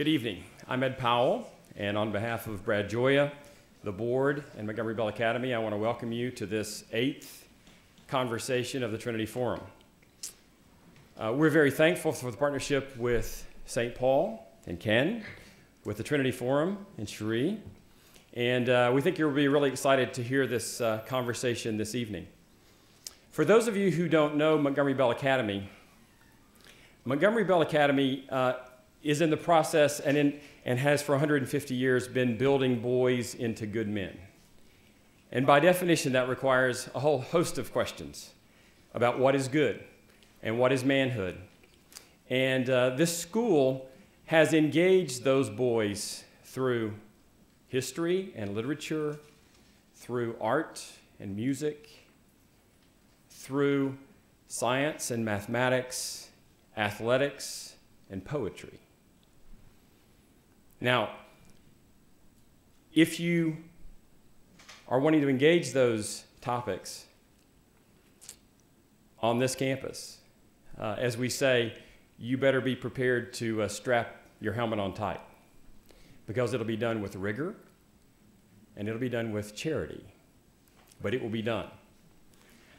Good evening. I'm Ed Powell, and on behalf of Brad Gioia, the board, and Montgomery Bell Academy, I want to welcome you to this eighth conversation of the Trinity Forum. Uh, we're very thankful for the partnership with St. Paul and Ken, with the Trinity Forum and Cherie, and uh, we think you'll be really excited to hear this uh, conversation this evening. For those of you who don't know Montgomery Bell Academy, Montgomery Bell Academy uh, is in the process and, in, and has for 150 years been building boys into good men. And by definition, that requires a whole host of questions about what is good and what is manhood. And uh, this school has engaged those boys through history and literature, through art and music, through science and mathematics, athletics, and poetry. Now, if you are wanting to engage those topics on this campus, uh, as we say, you better be prepared to uh, strap your helmet on tight because it'll be done with rigor and it'll be done with charity, but it will be done.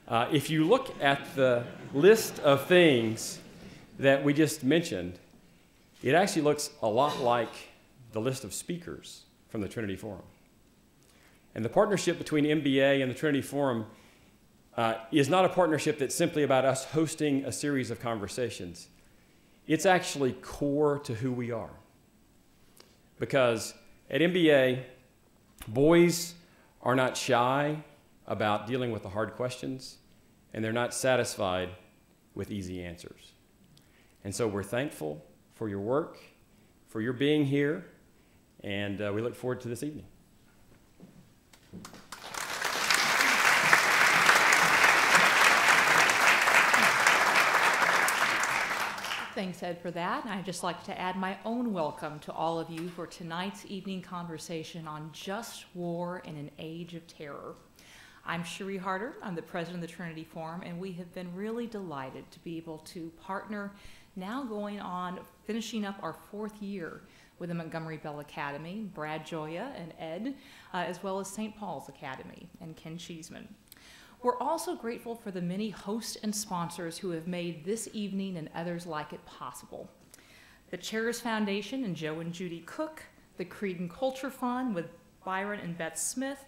Uh, if you look at the list of things that we just mentioned, it actually looks a lot like the list of speakers from the Trinity Forum. And the partnership between MBA and the Trinity Forum uh, is not a partnership that's simply about us hosting a series of conversations. It's actually core to who we are. Because at MBA, boys are not shy about dealing with the hard questions, and they're not satisfied with easy answers. And so we're thankful for your work, for your being here, and uh, we look forward to this evening. Thanks, Ed, for that. And I'd just like to add my own welcome to all of you for tonight's evening conversation on just war in an age of terror. I'm Cherie Harder. I'm the president of the Trinity Forum, and we have been really delighted to be able to partner now going on finishing up our fourth year with the Montgomery Bell Academy, Brad Gioia and Ed, uh, as well as St. Paul's Academy and Ken Cheeseman. We're also grateful for the many hosts and sponsors who have made this evening and others like it possible. The Chairs Foundation and Joe and Judy Cook, the Creedon Culture Fund with Byron and Beth Smith,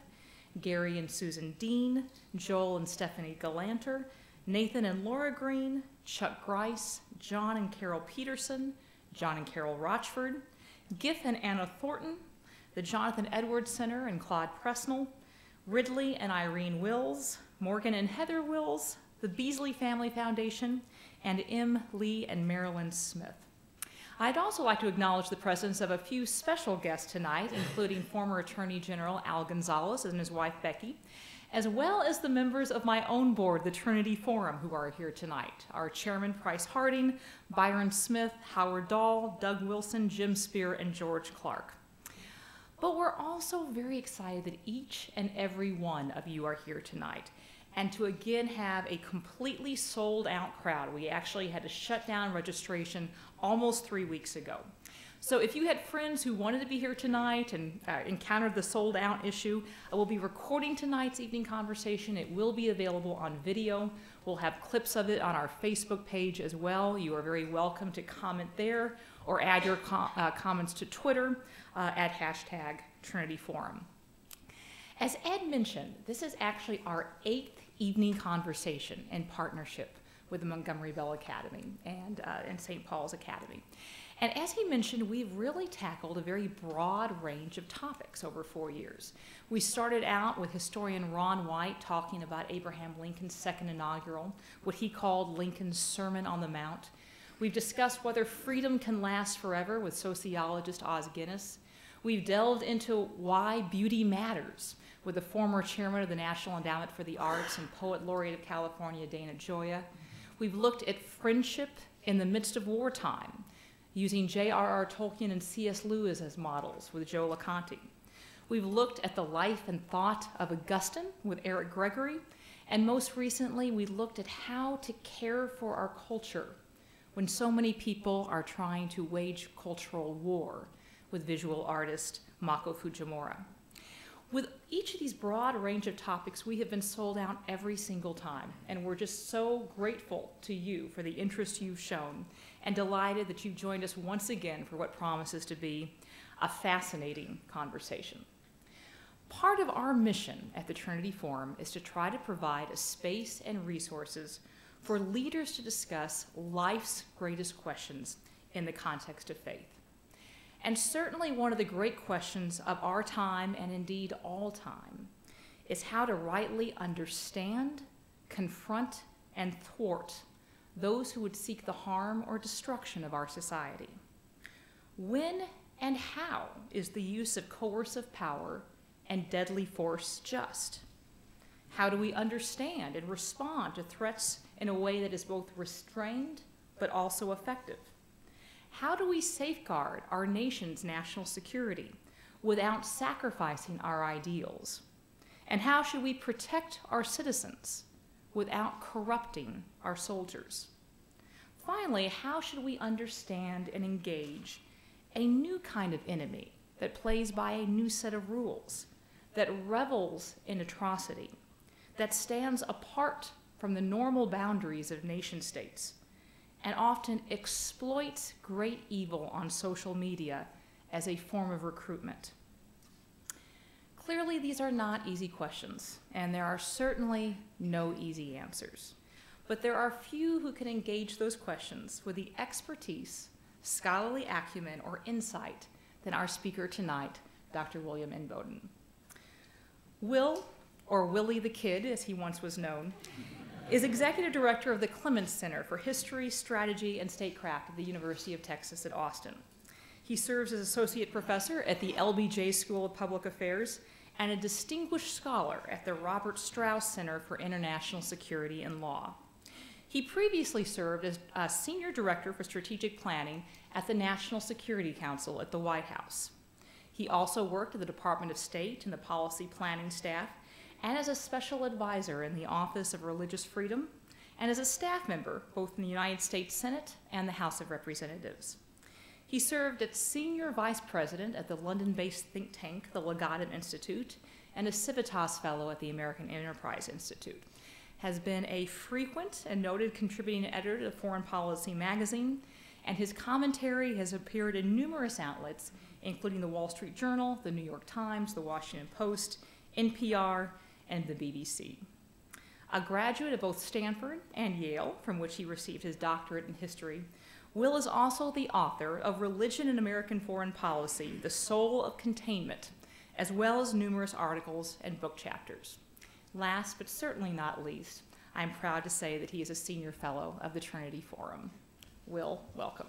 Gary and Susan Dean, Joel and Stephanie Galanter, Nathan and Laura Green, Chuck Grice, John and Carol Peterson, John and Carol Rochford, Giff and Anna Thornton, the Jonathan Edwards Center and Claude Pressnell, Ridley and Irene Wills, Morgan and Heather Wills, the Beasley Family Foundation, and M. Lee and Marilyn Smith. I'd also like to acknowledge the presence of a few special guests tonight, including former Attorney General Al Gonzales and his wife Becky, as well as the members of my own board, the Trinity Forum, who are here tonight. Our chairman, Price Harding, Byron Smith, Howard Dahl, Doug Wilson, Jim Spear, and George Clark. But we're also very excited that each and every one of you are here tonight and to again have a completely sold out crowd. We actually had to shut down registration almost three weeks ago. So if you had friends who wanted to be here tonight and uh, encountered the sold out issue, I will be recording tonight's evening conversation. It will be available on video. We'll have clips of it on our Facebook page as well. You are very welcome to comment there or add your com uh, comments to Twitter uh, at hashtag Trinity Forum. As Ed mentioned, this is actually our eighth evening conversation in partnership with the Montgomery Bell Academy and, uh, and St. Paul's Academy. And as he mentioned, we've really tackled a very broad range of topics over four years. We started out with historian Ron White talking about Abraham Lincoln's second inaugural, what he called Lincoln's Sermon on the Mount. We've discussed whether freedom can last forever with sociologist Os Guinness. We've delved into why beauty matters with the former chairman of the National Endowment for the Arts and poet laureate of California, Dana Gioia. We've looked at friendship in the midst of wartime using J.R.R. Tolkien and C.S. Lewis as models with Joe LoConte. We've looked at the life and thought of Augustine with Eric Gregory, and most recently, we looked at how to care for our culture when so many people are trying to wage cultural war with visual artist Mako Fujimura. With each of these broad range of topics, we have been sold out every single time, and we're just so grateful to you for the interest you've shown and delighted that you've joined us once again for what promises to be a fascinating conversation. Part of our mission at the Trinity Forum is to try to provide a space and resources for leaders to discuss life's greatest questions in the context of faith. And certainly one of the great questions of our time, and indeed all time, is how to rightly understand, confront, and thwart those who would seek the harm or destruction of our society. When and how is the use of coercive power and deadly force just? How do we understand and respond to threats in a way that is both restrained but also effective? How do we safeguard our nation's national security without sacrificing our ideals? And how should we protect our citizens without corrupting our soldiers? Finally, how should we understand and engage a new kind of enemy that plays by a new set of rules, that revels in atrocity, that stands apart from the normal boundaries of nation states, and often exploits great evil on social media as a form of recruitment? Clearly, these are not easy questions, and there are certainly no easy answers. But there are few who can engage those questions with the expertise, scholarly acumen, or insight than our speaker tonight, Dr. William Inboden. Will, or Willie the Kid, as he once was known, is executive director of the Clements Center for History, Strategy, and Statecraft at the University of Texas at Austin. He serves as associate professor at the LBJ School of Public Affairs and a distinguished scholar at the Robert Strauss Center for International Security and Law. He previously served as a senior director for strategic planning at the National Security Council at the White House. He also worked at the Department of State and the policy planning staff, and as a special advisor in the Office of Religious Freedom, and as a staff member both in the United States Senate and the House of Representatives. He served as senior vice president at the London based think tank, the Legatum Institute, and a Civitas Fellow at the American Enterprise Institute. Has been a frequent and noted contributing editor to Foreign Policy magazine, and his commentary has appeared in numerous outlets, including the Wall Street Journal, the New York Times, the Washington Post, NPR, and the BBC. A graduate of both Stanford and Yale, from which he received his doctorate in history, Will is also the author of Religion in American Foreign Policy The Soul of Containment, as well as numerous articles and book chapters. Last but certainly not least, I'm proud to say that he is a senior fellow of the Trinity Forum. Will, welcome.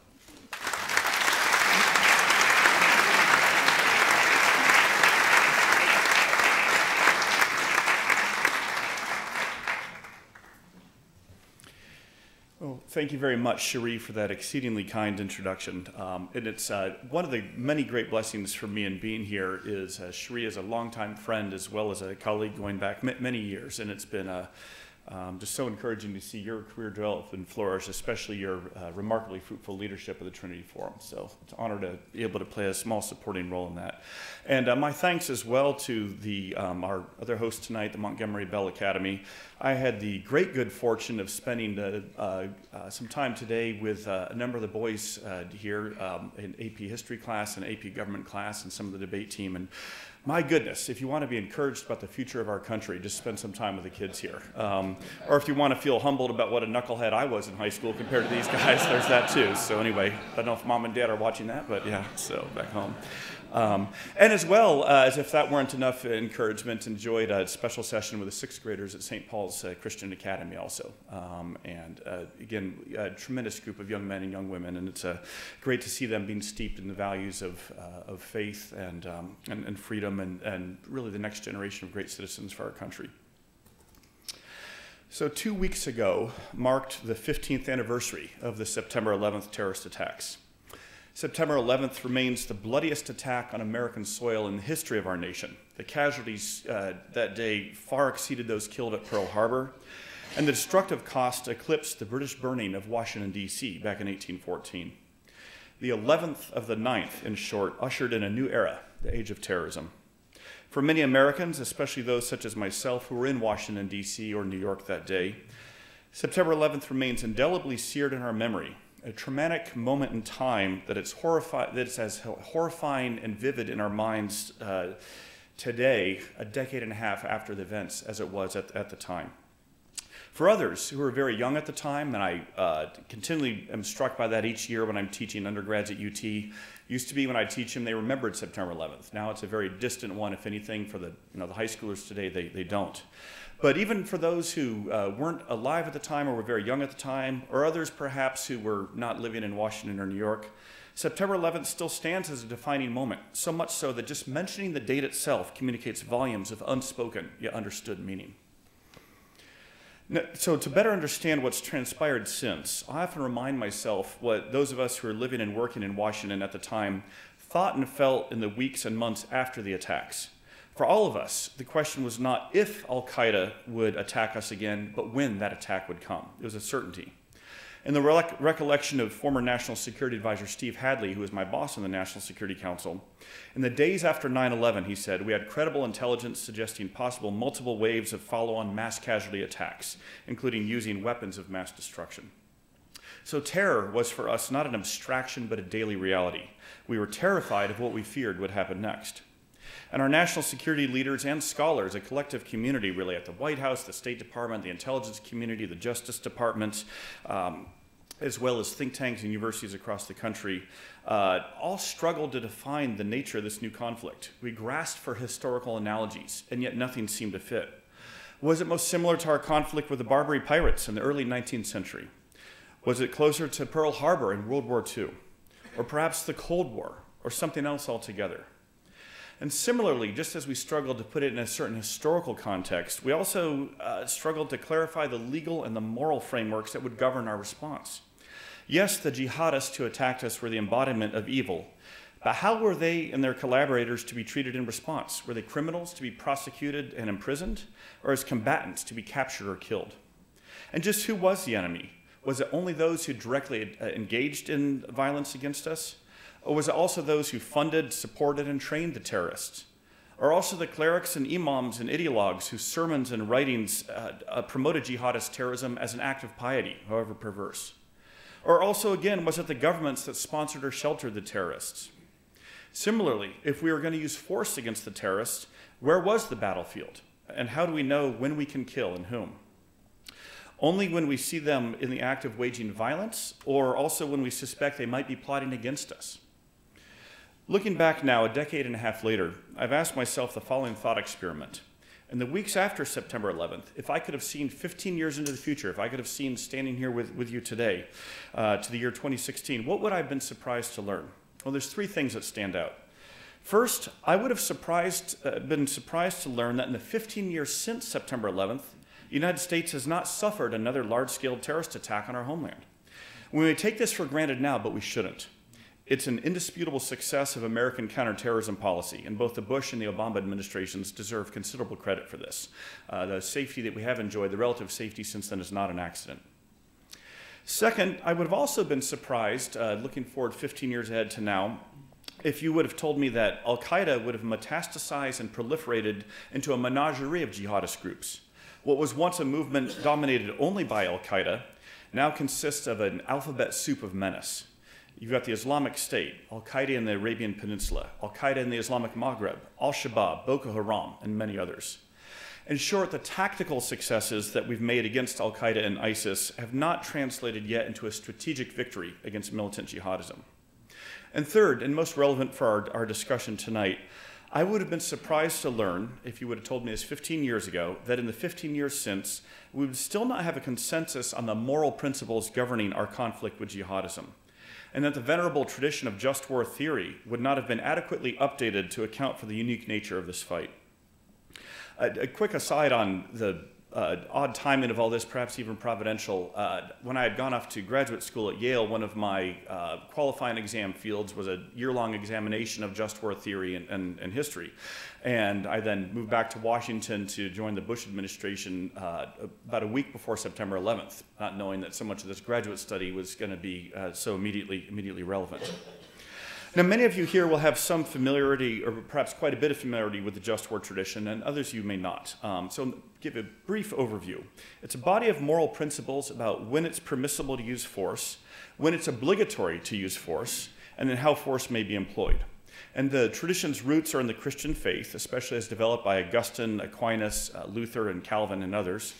Well, thank you very much, Cherie, for that exceedingly kind introduction. Um, and it's uh, one of the many great blessings for me in being here is uh, Cherie is a longtime friend as well as a colleague going back many years, and it's been a um, just so encouraging to see your career develop and flourish, especially your uh, remarkably fruitful leadership of the Trinity Forum. So it's an honor to be able to play a small supporting role in that. And uh, my thanks as well to the um, our other host tonight, the Montgomery Bell Academy. I had the great good fortune of spending uh, uh some time today with uh, a number of the boys uh, here um, in AP History class and AP Government class and some of the debate team. And my goodness, if you want to be encouraged about the future of our country, just spend some time with the kids here. Um, or if you want to feel humbled about what a knucklehead I was in high school compared to these guys, there's that too. So, anyway, I don't know if mom and dad are watching that, but yeah, so back home. Um, and as well, uh, as if that weren't enough encouragement, enjoyed a special session with the sixth graders at St. Paul's uh, Christian Academy also. Um, and uh, again, a tremendous group of young men and young women, and it's uh, great to see them being steeped in the values of, uh, of faith and, um, and, and, freedom and, and really the next generation of great citizens for our country. So, two weeks ago marked the 15th anniversary of the September 11th terrorist attacks. September 11th remains the bloodiest attack on American soil in the history of our nation. The casualties uh, that day far exceeded those killed at Pearl Harbor. and the destructive cost eclipsed the British burning of Washington, D.C. back in 1814. The 11th of the 9th, in short, ushered in a new era, the age of terrorism. For many Americans, especially those such as myself who were in Washington, D.C. or New York that day, September 11th remains indelibly seared in our memory, a traumatic moment in time that it's, horrifi- that it's as horrifying and vivid in our minds uh, today, a decade and a half after the events, as it was at, at the time. For others who were very young at the time, and I uh, continually am struck by that each year when I'm teaching undergrads at UT, used to be when I teach them, they remembered September 11th. Now it's a very distant one, if anything, for the, you know, the high schoolers today, they, they don't. But even for those who uh, weren't alive at the time or were very young at the time, or others perhaps who were not living in Washington or New York, September 11th still stands as a defining moment, so much so that just mentioning the date itself communicates volumes of unspoken yet understood meaning. Now, so, to better understand what's transpired since, I often remind myself what those of us who were living and working in Washington at the time thought and felt in the weeks and months after the attacks. For all of us, the question was not if Al Qaeda would attack us again, but when that attack would come. It was a certainty. In the recollection of former National Security Advisor Steve Hadley, who was my boss in the National Security Council, in the days after 9 11, he said, we had credible intelligence suggesting possible multiple waves of follow on mass casualty attacks, including using weapons of mass destruction. So terror was for us not an abstraction, but a daily reality. We were terrified of what we feared would happen next. And our national security leaders and scholars, a collective community really at the White House, the State Department, the intelligence community, the Justice Department, um, as well as think tanks and universities across the country, uh, all struggled to define the nature of this new conflict. We grasped for historical analogies, and yet nothing seemed to fit. Was it most similar to our conflict with the Barbary pirates in the early 19th century? Was it closer to Pearl Harbor in World War II? Or perhaps the Cold War, or something else altogether? And similarly, just as we struggled to put it in a certain historical context, we also uh, struggled to clarify the legal and the moral frameworks that would govern our response. Yes, the jihadists who attacked us were the embodiment of evil, but how were they and their collaborators to be treated in response? Were they criminals to be prosecuted and imprisoned, or as combatants to be captured or killed? And just who was the enemy? Was it only those who directly uh, engaged in violence against us? Or was it also those who funded, supported, and trained the terrorists? Or also the clerics and imams and ideologues whose sermons and writings uh, uh, promoted jihadist terrorism as an act of piety, however perverse? Or also, again, was it the governments that sponsored or sheltered the terrorists? Similarly, if we were going to use force against the terrorists, where was the battlefield? And how do we know when we can kill and whom? Only when we see them in the act of waging violence, or also when we suspect they might be plotting against us. Looking back now, a decade and a half later, I've asked myself the following thought experiment. In the weeks after September 11th, if I could have seen 15 years into the future, if I could have seen standing here with, with you today uh, to the year 2016, what would I have been surprised to learn? Well, there's three things that stand out. First, I would have surprised, uh, been surprised to learn that in the 15 years since September 11th, the United States has not suffered another large scale terrorist attack on our homeland. We may take this for granted now, but we shouldn't. It's an indisputable success of American counterterrorism policy, and both the Bush and the Obama administrations deserve considerable credit for this. Uh, the safety that we have enjoyed, the relative safety since then, is not an accident. Second, I would have also been surprised, uh, looking forward 15 years ahead to now, if you would have told me that Al Qaeda would have metastasized and proliferated into a menagerie of jihadist groups. What was once a movement dominated only by Al Qaeda now consists of an alphabet soup of menace. You've got the Islamic State, Al Qaeda in the Arabian Peninsula, Al Qaeda in the Islamic Maghreb, Al Shabaab, Boko Haram, and many others. In short, the tactical successes that we've made against Al Qaeda and ISIS have not translated yet into a strategic victory against militant jihadism. And third, and most relevant for our, our discussion tonight, I would have been surprised to learn, if you would have told me this 15 years ago, that in the 15 years since, we would still not have a consensus on the moral principles governing our conflict with jihadism and that the venerable tradition of just war theory would not have been adequately updated to account for the unique nature of this fight. A, a quick aside on the uh, odd timing of all this, perhaps even providential. Uh, when I had gone off to graduate school at Yale, one of my uh, qualifying exam fields was a year long examination of just war theory and, and, and, history. And I then moved back to Washington to join the Bush administration uh, about a week before September 11th, not knowing that so much of this graduate study was going to be uh, so immediately, immediately relevant. Now, many of you here will have some familiarity, or perhaps quite a bit of familiarity with the just war tradition, and others you may not. Um, so, give a brief overview. It's a body of moral principles about when it's permissible to use force, when it's obligatory to use force, and then how force may be employed. And the tradition's roots are in the Christian faith, especially as developed by Augustine, Aquinas, uh, Luther, and Calvin, and others.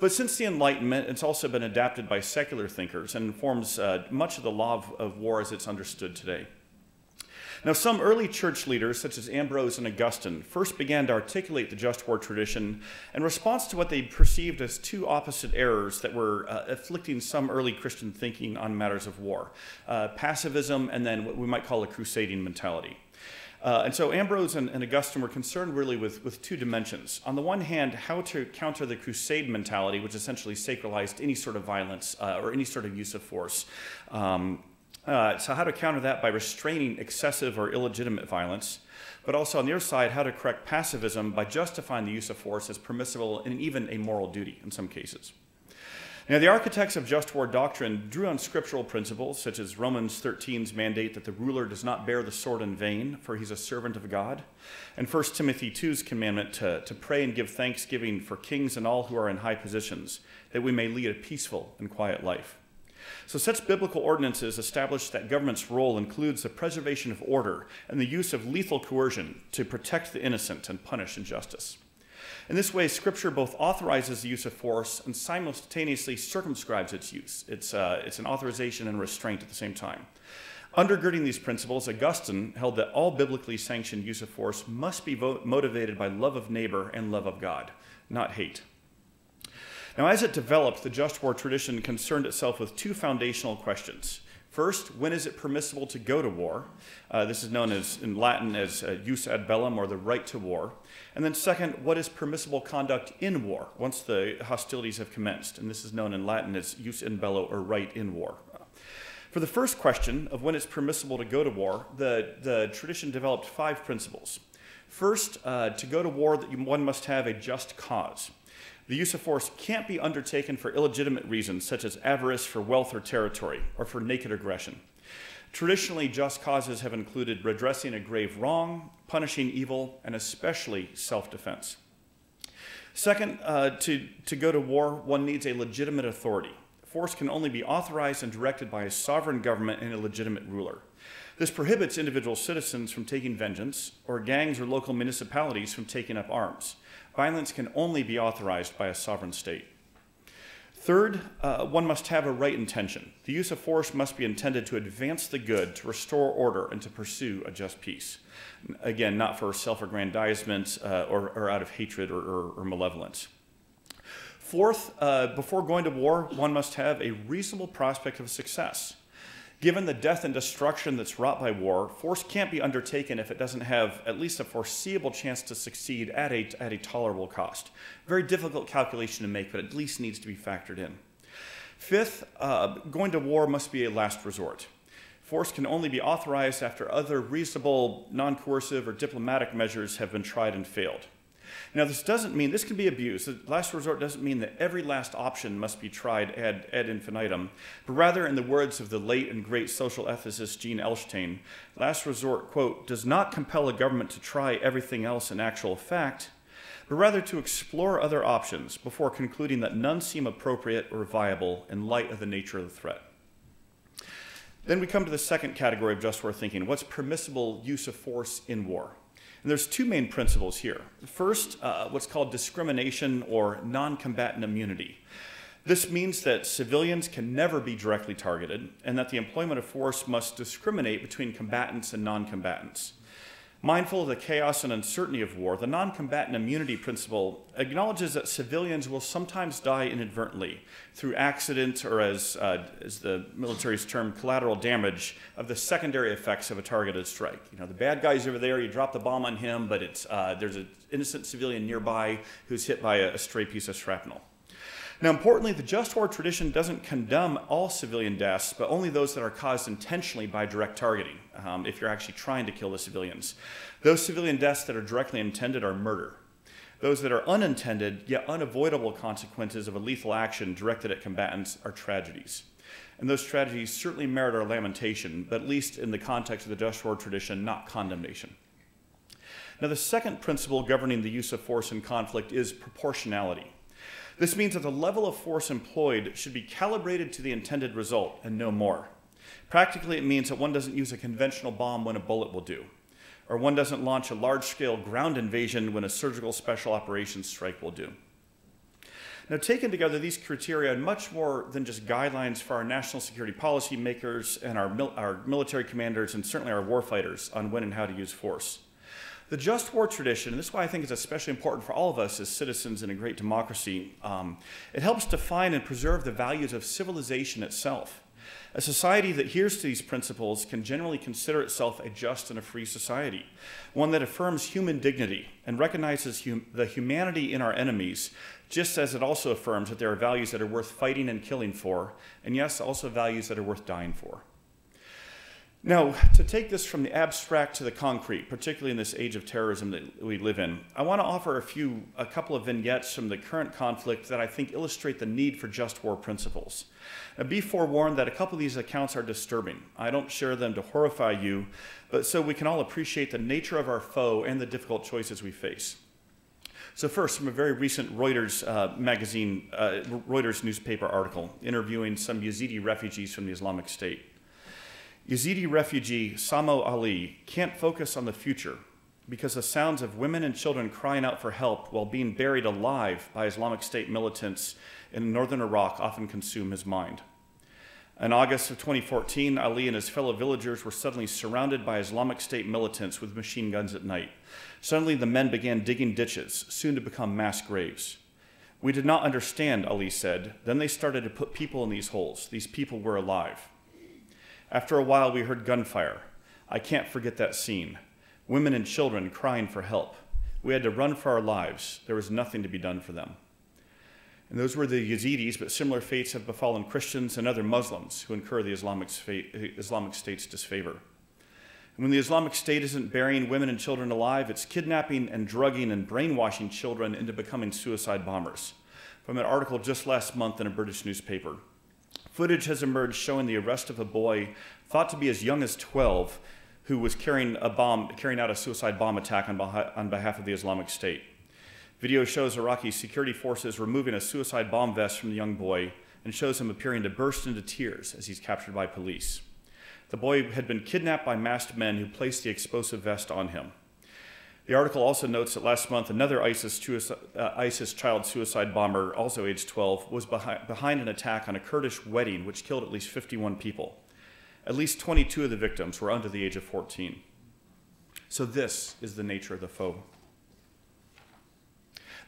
But since the Enlightenment, it's also been adapted by secular thinkers and informs uh, much of the law of, of war as it's understood today. Now, some early church leaders, such as Ambrose and Augustine, first began to articulate the just war tradition in response to what they perceived as two opposite errors that were uh, afflicting some early Christian thinking on matters of war uh, pacifism and then what we might call a crusading mentality. Uh, and so Ambrose and, and, Augustine were concerned really with, with two dimensions. On the one hand, how to counter the crusade mentality, which essentially sacralized any sort of violence uh, or any sort of use of force. Um, uh, so, how to counter that by restraining excessive or illegitimate violence, but also on the other side, how to correct pacifism by justifying the use of force as permissible and even a moral duty in some cases. Now, the architects of just war doctrine drew on scriptural principles, such as Romans 13's mandate that the ruler does not bear the sword in vain, for he's a servant of God, and 1 Timothy 2's commandment to, to pray and give thanksgiving for kings and all who are in high positions, that we may lead a peaceful and quiet life. So, such biblical ordinances establish that government's role includes the preservation of order and the use of lethal coercion to protect the innocent and punish injustice. In this way, Scripture both authorizes the use of force and simultaneously circumscribes its use. It's, uh, it's an authorization and restraint at the same time. Undergirding these principles, Augustine held that all biblically sanctioned use of force must be motivated by love of neighbor and love of God, not hate. Now, as it developed, the just war tradition concerned itself with two foundational questions. First, when is it permissible to go to war? Uh, this is known as, in Latin as uh, jus ad bellum, or the right to war. And then, second, what is permissible conduct in war once the hostilities have commenced? And this is known in Latin as jus in bello, or right in war. For the first question of when it's permissible to go to war, the, the tradition developed five principles. First, uh, to go to war, that one must have a just cause. The use of force can't be undertaken for illegitimate reasons, such as avarice for wealth or territory, or for naked aggression. Traditionally, just causes have included redressing a grave wrong, punishing evil, and especially self defense. Second, uh, to, to go to war, one needs a legitimate authority. Force can only be authorized and directed by a sovereign government and a legitimate ruler. This prohibits individual citizens from taking vengeance, or gangs or local municipalities from taking up arms violence can only be authorized by a sovereign state. Third, uh, one must have a right intention. The use of force must be intended to advance the good, to restore order, and to pursue a just peace. Again, not for self aggrandizement uh, or, or, out of hatred or, or, or malevolence. Fourth, uh, before going to war, one must have a reasonable prospect of success. Given the death and destruction that's wrought by war, force can't be undertaken if it doesn't have at least a foreseeable chance to succeed at a, at a tolerable cost. Very difficult calculation to make, but at least needs to be factored in. Fifth, uh, going to war must be a last resort. Force can only be authorized after other reasonable, non coercive, or diplomatic measures have been tried and failed. Now, this doesn't mean, this can be abused. The last resort doesn't mean that every last option must be tried ad, ad infinitum, but rather, in the words of the late and great social ethicist Jean Elshtain, last resort, quote, does not compel a government to try everything else in actual fact, but rather to explore other options before concluding that none seem appropriate or viable in light of the nature of the threat. Then we come to the second category of just war thinking what's permissible use of force in war? And there's two main principles here. First, uh, what's called discrimination or non combatant immunity. This means that civilians can never be directly targeted and that the employment of force must discriminate between combatants and non combatants. Mindful of the chaos and uncertainty of war, the non combatant immunity principle acknowledges that civilians will sometimes die inadvertently through accident or, as, uh, as the military's term, collateral damage of the secondary effects of a targeted strike. You know, the bad guy's over there, you drop the bomb on him, but it's, uh, there's an innocent civilian nearby who's hit by a, a stray piece of shrapnel. Now, importantly, the just war tradition doesn't condemn all civilian deaths, but only those that are caused intentionally by direct targeting, um, if you're actually trying to kill the civilians. Those civilian deaths that are directly intended are murder. Those that are unintended, yet unavoidable consequences of a lethal action directed at combatants are tragedies. And those tragedies certainly merit our lamentation, but at least in the context of the just war tradition, not condemnation. Now, the second principle governing the use of force in conflict is proportionality. This means that the level of force employed should be calibrated to the intended result and no more. Practically, it means that one doesn't use a conventional bomb when a bullet will do, or one doesn't launch a large scale ground invasion when a surgical special operations strike will do. Now, taken together, these criteria are much more than just guidelines for our national security policy makers and our, mil- our military commanders and certainly our warfighters on when and how to use force. The just war tradition, and this is why I think it's especially important for all of us as citizens in a great democracy, um, it helps define and preserve the values of civilization itself. A society that adheres to these principles can generally consider itself a just and a free society, one that affirms human dignity and recognizes hum- the humanity in our enemies, just as it also affirms that there are values that are worth fighting and killing for, and yes, also values that are worth dying for. Now, to take this from the abstract to the concrete, particularly in this age of terrorism that we live in, I want to offer a few, a couple of vignettes from the current conflict that I think illustrate the need for just war principles. Now, be forewarned that a couple of these accounts are disturbing. I don't share them to horrify you, but so we can all appreciate the nature of our foe and the difficult choices we face. So, first, from a very recent Reuters uh, magazine, uh, Reuters newspaper article interviewing some Yazidi refugees from the Islamic State. Yazidi refugee Samo Ali can't focus on the future because the sounds of women and children crying out for help while being buried alive by Islamic State militants in northern Iraq often consume his mind. In August of 2014, Ali and his fellow villagers were suddenly surrounded by Islamic State militants with machine guns at night. Suddenly, the men began digging ditches, soon to become mass graves. We did not understand, Ali said. Then they started to put people in these holes. These people were alive. After a while, we heard gunfire. I can't forget that scene. Women and children crying for help. We had to run for our lives. There was nothing to be done for them. And those were the Yazidis, but similar fates have befallen Christians and other Muslims who incur the Islamic, Islamic State's disfavor. And when the Islamic State isn't burying women and children alive, it's kidnapping and drugging and brainwashing children into becoming suicide bombers. From an article just last month in a British newspaper. Footage has emerged showing the arrest of a boy thought to be as young as 12 who was carrying a bomb, carrying out a suicide bomb attack on, on behalf of the Islamic State. Video shows Iraqi security forces removing a suicide bomb vest from the young boy and shows him appearing to burst into tears as he's captured by police. The boy had been kidnapped by masked men who placed the explosive vest on him. The article also notes that last month, another ISIS, uh, ISIS child suicide bomber, also aged 12, was behind, behind an attack on a Kurdish wedding which killed at least 51 people. At least 22 of the victims were under the age of 14. So, this is the nature of the foe.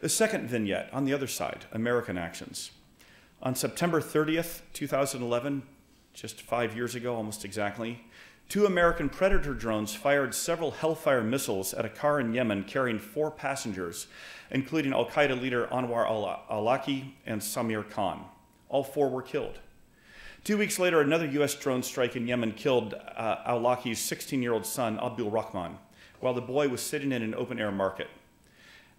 The second vignette, on the other side, American actions. On September 30th, 2011, just five years ago almost exactly, Two American Predator drones fired several Hellfire missiles at a car in Yemen carrying four passengers, including Al Qaeda leader Anwar al Awlaki and Samir Khan. All four were killed. Two weeks later, another U.S. drone strike in Yemen killed uh, Awlaki's 16 year old son, Abdul Rahman, while the boy was sitting in an open air market.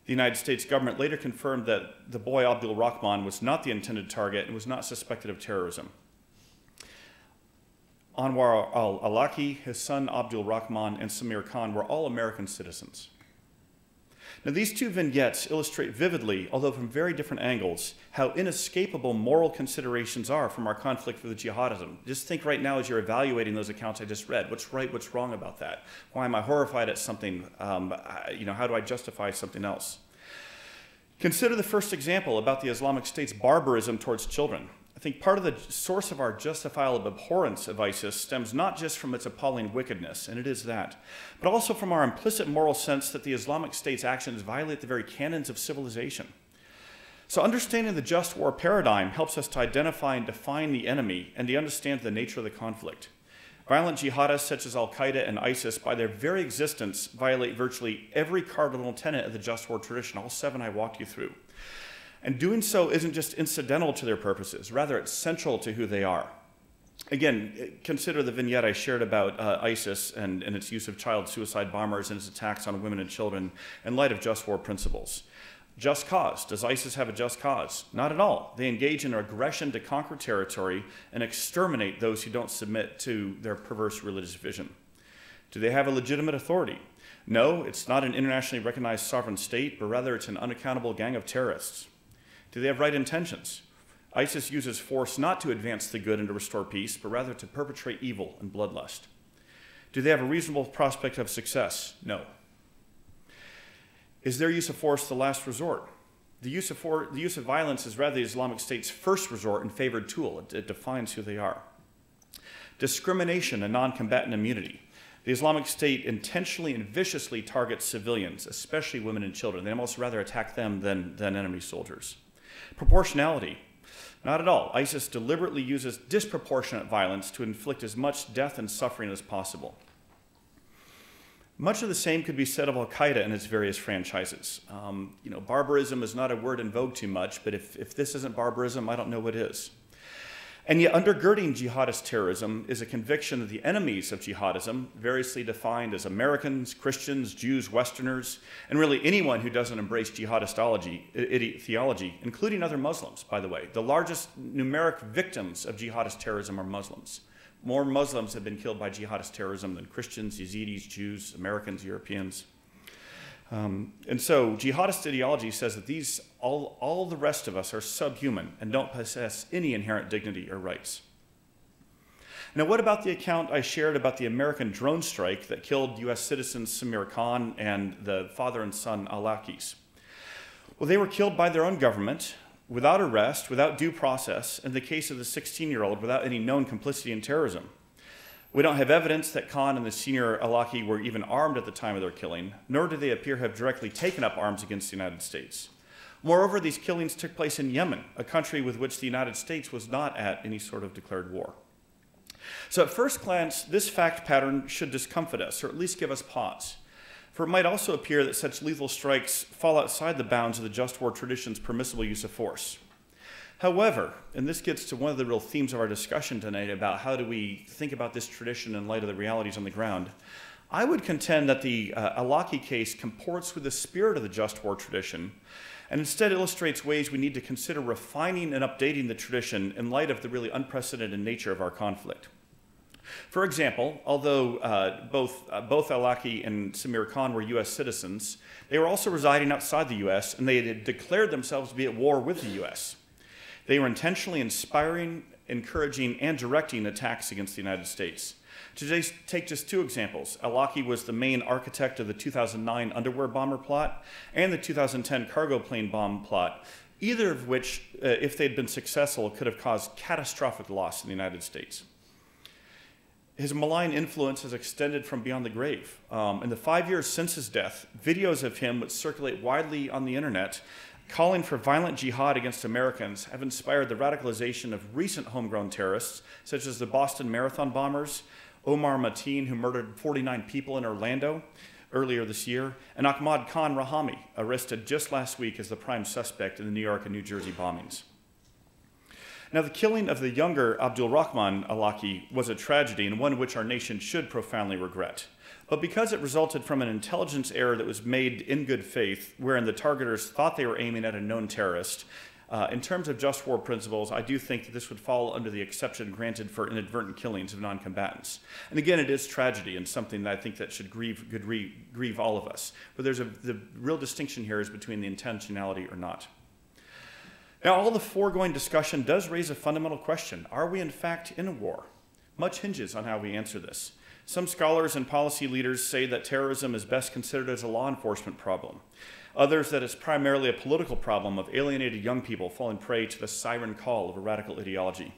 The United States government later confirmed that the boy Abdul Rahman was not the intended target and was not suspected of terrorism. Anwar al Awlaki, his son Abdul Rahman, and Samir Khan were all American citizens. Now, these two vignettes illustrate vividly, although from very different angles, how inescapable moral considerations are from our conflict with jihadism. Just think right now as you're evaluating those accounts I just read what's right, what's wrong about that? Why am I horrified at something? Um, you know, how do I justify something else? Consider the first example about the Islamic State's barbarism towards children. Think part of the source of our justifiable abhorrence of ISIS stems not just from its appalling wickedness, and it is that, but also from our implicit moral sense that the Islamic State's actions violate the very canons of civilization. So, understanding the just war paradigm helps us to identify and define the enemy and to understand the nature of the conflict. Violent jihadists such as Al Qaeda and ISIS, by their very existence, violate virtually every cardinal tenet of the just war tradition, all seven I walked you through. And doing so isn't just incidental to their purposes, rather, it's central to who they are. Again, consider the vignette I shared about uh, ISIS and, and its use of child suicide bombers and its attacks on women and children in light of just war principles. Just cause. Does ISIS have a just cause? Not at all. They engage in aggression to conquer territory and exterminate those who don't submit to their perverse religious vision. Do they have a legitimate authority? No, it's not an internationally recognized sovereign state, but rather it's an unaccountable gang of terrorists. Do they have right intentions? ISIS uses force not to advance the good and to restore peace, but rather to perpetrate evil and bloodlust. Do they have a reasonable prospect of success? No. Is their use of force the last resort? The use of, for, the use of violence is rather the Islamic State's first resort and favored tool. It, it defines who they are. Discrimination and non combatant immunity. The Islamic State intentionally and viciously targets civilians, especially women and children. They almost rather attack them than, than enemy soldiers. Proportionality. Not at all. ISIS deliberately uses disproportionate violence to inflict as much death and suffering as possible. Much of the same could be said of Al Qaeda and its various franchises. Um, you know, barbarism is not a word in vogue too much, but if, if this isn't barbarism, I don't know what is. And yet, undergirding jihadist terrorism is a conviction that the enemies of jihadism, variously defined as Americans, Christians, Jews, Westerners, and really anyone who doesn't embrace jihadist theology, including other Muslims, by the way. The largest numeric victims of jihadist terrorism are Muslims. More Muslims have been killed by jihadist terrorism than Christians, Yazidis, Jews, Americans, Europeans. Um, and so jihadist ideology says that these, all, all the rest of us are subhuman and don't possess any inherent dignity or rights. Now, what about the account I shared about the American drone strike that killed U.S. citizens Samir Khan and the father and son Awlakis? Well, they were killed by their own government without arrest, without due process, in the case of the 16 year old, without any known complicity in terrorism. We don't have evidence that Khan and the senior Awlaki were even armed at the time of their killing, nor do they appear to have directly taken up arms against the United States. Moreover, these killings took place in Yemen, a country with which the United States was not at any sort of declared war. So, at first glance, this fact pattern should discomfort us, or at least give us pause. For it might also appear that such lethal strikes fall outside the bounds of the just war tradition's permissible use of force. However, and this gets to one of the real themes of our discussion tonight about how do we think about this tradition in light of the realities on the ground, I would contend that the uh, Awlaki case comports with the spirit of the just war tradition and instead illustrates ways we need to consider refining and updating the tradition in light of the really unprecedented nature of our conflict. For example, although uh, both, uh, both Awlaki and Samir Khan were U.S. citizens, they were also residing outside the U.S., and they had declared themselves to be at war with the U.S. They were intentionally inspiring, encouraging, and directing attacks against the United States. To take just two examples, Awlaki was the main architect of the 2009 underwear bomber plot and the 2010 cargo plane bomb plot, either of which, uh, if they'd been successful, could have caused catastrophic loss in the United States his malign influence has extended from beyond the grave. Um, in the five years since his death, videos of him would circulate widely on the internet calling for violent jihad against Americans have inspired the radicalization of recent homegrown terrorists, such as the Boston Marathon bombers, Omar Mateen, who murdered 49 people in Orlando earlier this year, and Ahmad Khan Rahami, arrested just last week as the prime suspect in the New York and New Jersey bombings. Now, the killing of the younger Abdul Rahman Awlaki was a tragedy and one which our nation should profoundly regret. But because it resulted from an intelligence error that was made in good faith, wherein the targeters thought they were aiming at a known terrorist, uh, in terms of just war principles, I do think that this would fall under the exception granted for inadvertent killings of non-combatants. And again, it is tragedy and something that I think that should grieve, could grieve all of us. But there's a, the real distinction here is between the intentionality or not. Now, all the foregoing discussion does raise a fundamental question Are we in fact in a war? Much hinges on how we answer this. Some scholars and policy leaders say that terrorism is best considered as a law enforcement problem. Others that it's primarily a political problem of alienated young people falling prey to the siren call of a radical ideology.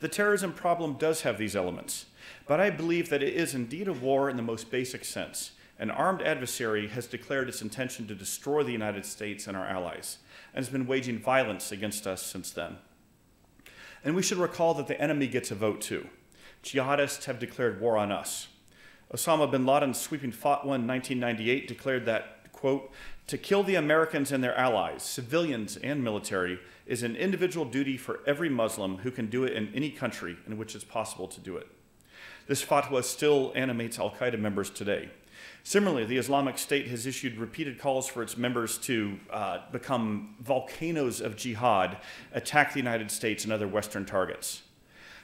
The terrorism problem does have these elements, but I believe that it is indeed a war in the most basic sense. An armed adversary has declared its intention to destroy the United States and our allies, and has been waging violence against us since then. And we should recall that the enemy gets a vote too. Jihadists have declared war on us. Osama bin Laden's sweeping fatwa in 1998 declared that, quote, to kill the Americans and their allies, civilians and military, is an individual duty for every Muslim who can do it in any country in which it's possible to do it. This fatwa still animates Al Qaeda members today. Similarly, the Islamic State has issued repeated calls for its members to uh, become volcanoes of jihad, attack the United States and other Western targets.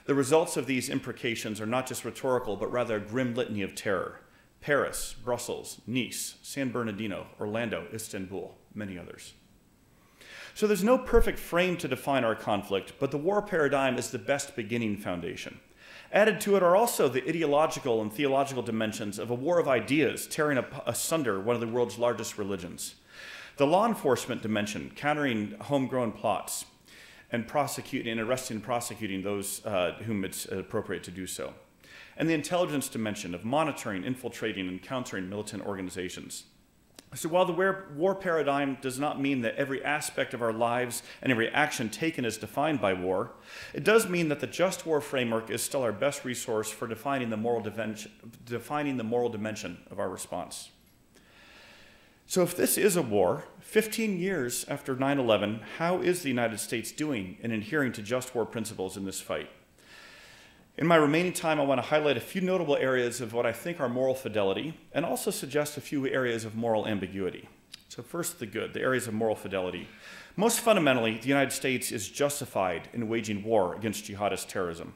The results of these imprecations are not just rhetorical, but rather a grim litany of terror. Paris, Brussels, Nice, San Bernardino, Orlando, Istanbul, many others. So there's no perfect frame to define our conflict, but the war paradigm is the best beginning foundation. Added to it are also the ideological and theological dimensions of a war of ideas tearing asunder one of the world's largest religions. The law enforcement dimension, countering homegrown plots and prosecuting and arresting and prosecuting those uh, whom it's appropriate to do so. And the intelligence dimension of monitoring, infiltrating, and countering militant organizations. So while the war paradigm does not mean that every aspect of our lives and every action taken is defined by war, it does mean that the just war framework is still our best resource for defining the moral, defining the moral dimension of our response. So if this is a war, 15 years after 9-11, how is the United States doing in adhering to just war principles in this fight? In my remaining time, I want to highlight a few notable areas of what I think are moral fidelity and also suggest a few areas of moral ambiguity. So, first, the good, the areas of moral fidelity. Most fundamentally, the United States is justified in waging war against jihadist terrorism.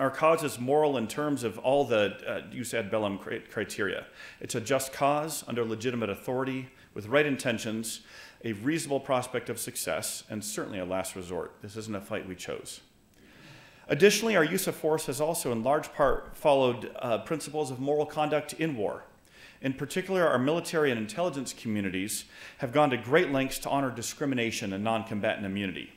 Our cause is moral in terms of all the uh, jus ad bellum criteria. It's a just cause under legitimate authority with right intentions, a reasonable prospect of success, and certainly a last resort. This isn't a fight we chose. Additionally, our use of force has also in large part followed uh, principles of moral conduct in war. In particular, our military and intelligence communities have gone to great lengths to honor discrimination and non-combatant immunity.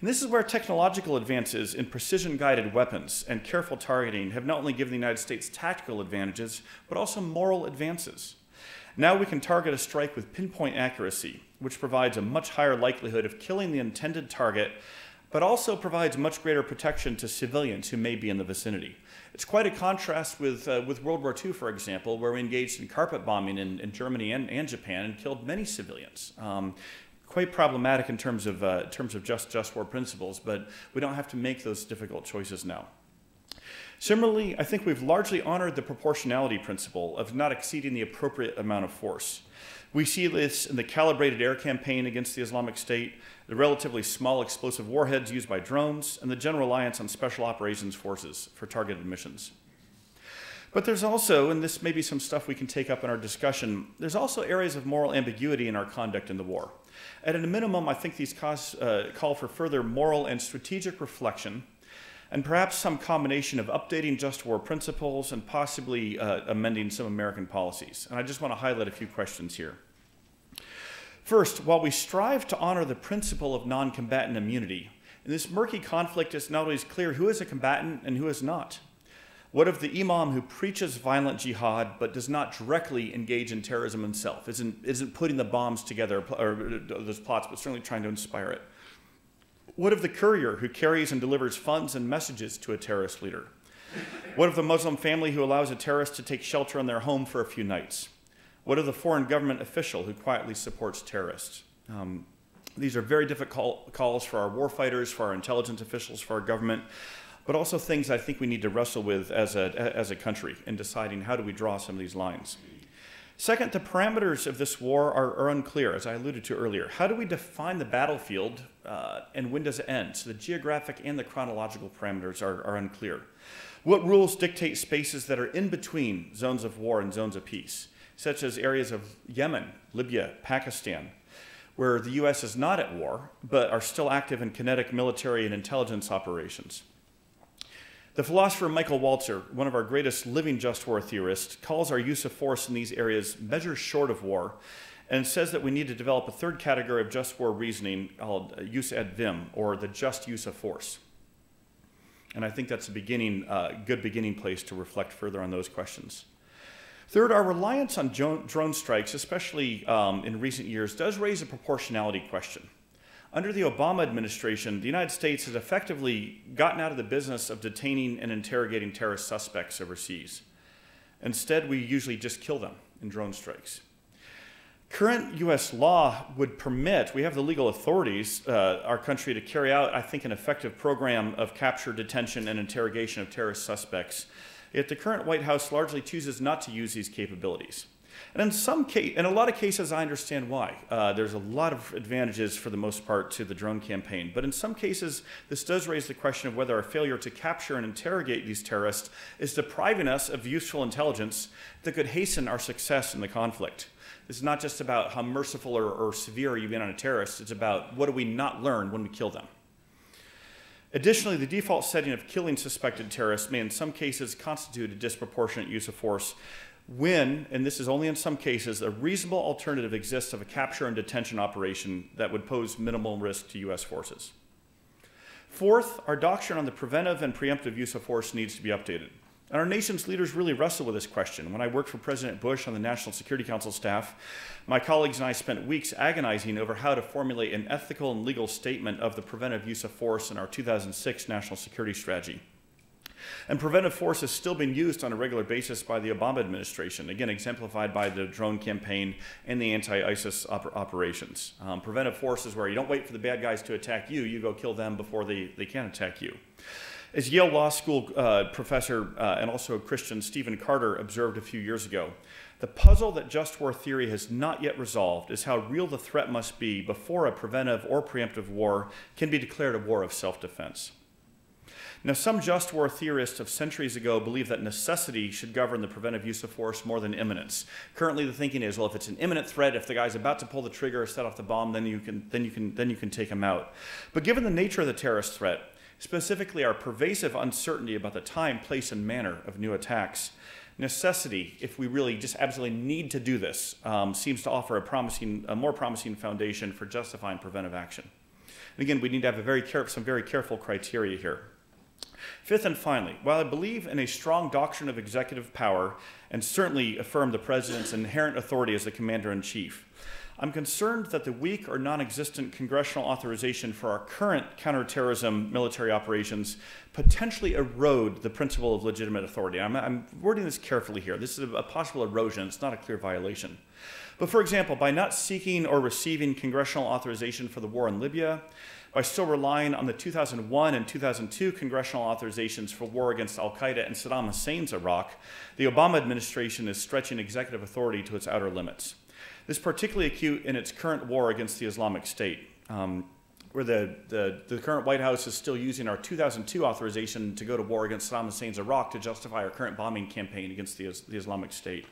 And this is where technological advances in precision-guided weapons and careful targeting have not only given the United States tactical advantages, but also moral advances. Now we can target a strike with pinpoint accuracy, which provides a much higher likelihood of killing the intended target but also provides much greater protection to civilians who may be in the vicinity. It's quite a contrast with, uh, with World War II, for example, where we engaged in carpet bombing in, in Germany and, and, Japan and killed many civilians. Um, quite problematic in terms of, uh, terms of just, just war principles, but we don't have to make those difficult choices now. Similarly, I think we've largely honored the proportionality principle of not exceeding the appropriate amount of force. We see this in the calibrated air campaign against the Islamic State, the relatively small explosive warheads used by drones, and the general reliance on special operations forces for targeted missions. But there's also, and this may be some stuff we can take up in our discussion, there's also areas of moral ambiguity in our conduct in the war. At a minimum, I think these cause, uh, call for further moral and strategic reflection, and perhaps some combination of updating just war principles and possibly uh, amending some American policies. And I just want to highlight a few questions here. First, while we strive to honor the principle of non combatant immunity, in this murky conflict, it's not always clear who is a combatant and who is not. What of the imam who preaches violent jihad but does not directly engage in terrorism himself, isn't, isn't putting the bombs together or those plots, but certainly trying to inspire it? What of the courier who carries and delivers funds and messages to a terrorist leader? What of the Muslim family who allows a terrorist to take shelter in their home for a few nights? What of the foreign government official who quietly supports terrorists? Um, these are very difficult calls for our warfighters, for our intelligence officials, for our government, but also things I think we need to wrestle with as a, as a country in deciding how do we draw some of these lines. Second, the parameters of this war are, are unclear, as I alluded to earlier. How do we define the battlefield uh, and when does it end? So the geographic and the chronological parameters are, are unclear. What rules dictate spaces that are in between zones of war and zones of peace? such as areas of Yemen, Libya, Pakistan, where the U.S. is not at war, but are still active in kinetic military and intelligence operations. The philosopher Michael Walzer, one of our greatest living just war theorists, calls our use of force in these areas measures short of war and says that we need to develop a third category of just war reasoning called jus ad vim, or the just use of force. And I think that's a beginning, uh, good beginning place to reflect further on those questions. Third, our reliance on drone strikes, especially um, in recent years, does raise a proportionality question. Under the Obama administration, the United States has effectively gotten out of the business of detaining and interrogating terrorist suspects overseas. Instead, we usually just kill them in drone strikes. Current US law would permit, we have the legal authorities, uh, our country to carry out, I think, an effective program of capture, detention, and interrogation of terrorist suspects. Yet the current White House largely chooses not to use these capabilities. And in some case, in a lot of cases, I understand why. Uh, there's a lot of advantages for the most part to the drone campaign. But in some cases, this does raise the question of whether our failure to capture and interrogate these terrorists is depriving us of useful intelligence that could hasten our success in the conflict. This is not just about how merciful or, or severe you've been on a terrorist, it's about what do we not learn when we kill them. Additionally, the default setting of killing suspected terrorists may in some cases constitute a disproportionate use of force when, and this is only in some cases, a reasonable alternative exists of a capture and detention operation that would pose minimal risk to U.S. forces. Fourth, our doctrine on the preventive and preemptive use of force needs to be updated. And our nation's leaders really wrestle with this question. When I worked for President Bush on the National Security Council staff, my colleagues and I spent weeks agonizing over how to formulate an ethical and legal statement of the preventive use of force in our 2006 National Security Strategy. And preventive force has still been used on a regular basis by the Obama administration, again, exemplified by the drone campaign and the anti ISIS op operations. Um, preventive force is where you don't wait for the bad guys to attack you, you go kill them before they, they can attack you. As Yale Law School uh, professor uh, and also Christian Stephen Carter observed a few years ago, the puzzle that just war theory has not yet resolved is how real the threat must be before a preventive or preemptive war can be declared a war of self defense. Now, some just war theorists of centuries ago believed that necessity should govern the preventive use of force more than imminence. Currently, the thinking is, well, if it's an imminent threat, if the guy's about to pull the trigger or set off the bomb, then you can, then you can, then you can take him out. But given the nature of the terrorist threat, specifically our pervasive uncertainty about the time, place, and manner of new attacks. Necessity, if we really just absolutely need to do this, um, seems to offer a, promising, a more promising foundation for justifying preventive action. And again, we need to have a very some very careful criteria here. Fifth and finally, while I believe in a strong doctrine of executive power and certainly affirm the president's inherent authority as the commander in chief, I'm concerned that the weak or non existent congressional authorization for our current counterterrorism military operations potentially erode the principle of legitimate authority. I'm, I'm wording this carefully here. This is a, a possible erosion, it's not a clear violation. But for example, by not seeking or receiving congressional authorization for the war in Libya, by still relying on the 2001 and 2002 congressional authorizations for war against Al Qaeda and Saddam Hussein's Iraq, the Obama administration is stretching executive authority to its outer limits. This is particularly acute in its current war against the Islamic State, um, where the, the, the, current White House is still using our 2002 authorization to go to war against Saddam Hussein's Iraq to justify our current bombing campaign against the, the Islamic State.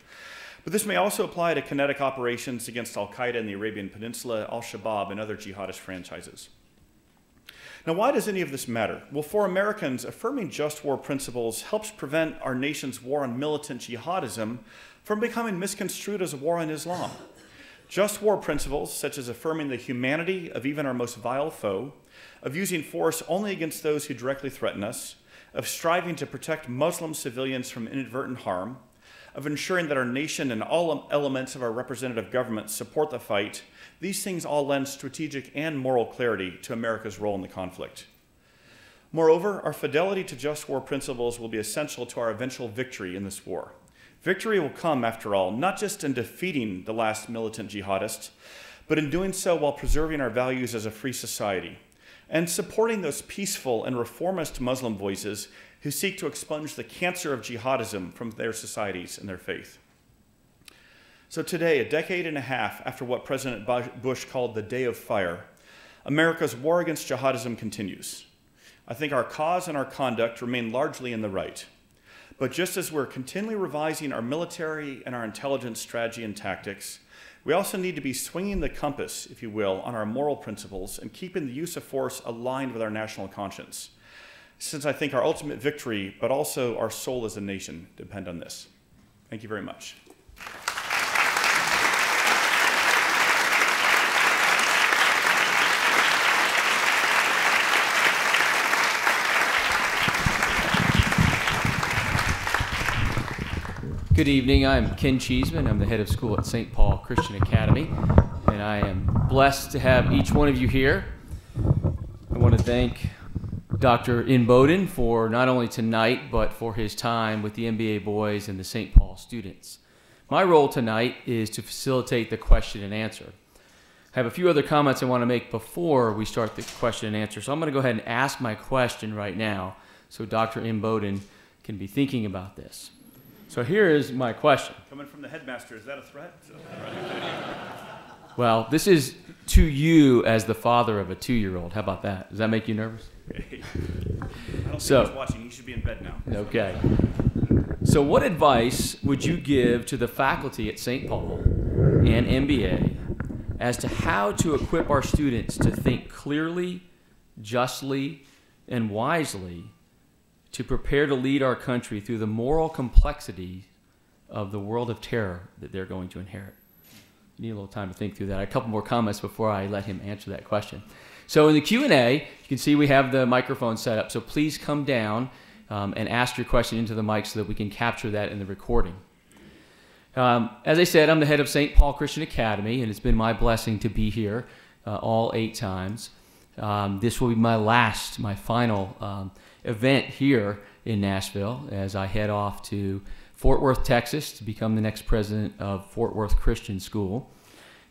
But this may also apply to kinetic operations against Al Qaeda in the Arabian Peninsula, Al Shabaab, and other jihadist franchises. Now, why does any of this matter? Well, for Americans, affirming just war principles helps prevent our nation's war on militant jihadism from becoming misconstrued as a war on Islam. Just war principles, such as affirming the humanity of even our most vile foe, of using force only against those who directly threaten us, of striving to protect Muslim civilians from inadvertent harm, of ensuring that our nation and all elements of our representative government support the fight, these things all lend strategic and moral clarity to America's role in the conflict. Moreover, our fidelity to just war principles will be essential to our eventual victory in this war. Victory will come, after all, not just in defeating the last militant jihadist, but in doing so while preserving our values as a free society and supporting those peaceful and reformist Muslim voices who seek to expunge the cancer of jihadism from their societies and their faith. So, today, a decade and a half after what President Bush called the Day of Fire, America's war against jihadism continues. I think our cause and our conduct remain largely in the right. But just as we're continually revising our military and our intelligence strategy and tactics, we also need to be swinging the compass, if you will, on our moral principles and keeping the use of force aligned with our national conscience. Since I think our ultimate victory, but also our soul as a nation, depend on this. Thank you very much. Good evening. I'm Ken Cheeseman. I'm the head of school at St. Paul Christian Academy, and I am blessed to have each one of you here. I want to thank Dr. Inboden for not only tonight, but for his time with the MBA boys and the St. Paul students. My role tonight is to facilitate the question and answer. I have a few other comments I want to make before we start the question and answer, so I'm going to go ahead and ask my question right now so Dr. Inboden can be thinking about this. So here is my question. Coming from the headmaster, is that a threat? Well, this is to you as the father of a two year old. How about that? Does that make you nervous? I don't So- think he's watching. He should be in bed now. Okay. So, what advice would you give to the faculty at St. Paul and MBA as to how to equip our students to think clearly, justly, and wisely to prepare to lead our country through the moral complexity of the world of terror that they're going to inherit? You need a little time to think through that. A couple more comments before I let him answer that question. So in the Q&A, you can see we have the microphone set up. So please come down um, and ask your question into the mic so that we can capture that in the recording. Um, as I said, I'm the head of St. Paul Christian Academy, and it's been my blessing to be here uh, all eight times. Um, this will be my last, my final um, event here in Nashville as I head off to Fort Worth, Texas to become the next president of Fort Worth Christian School.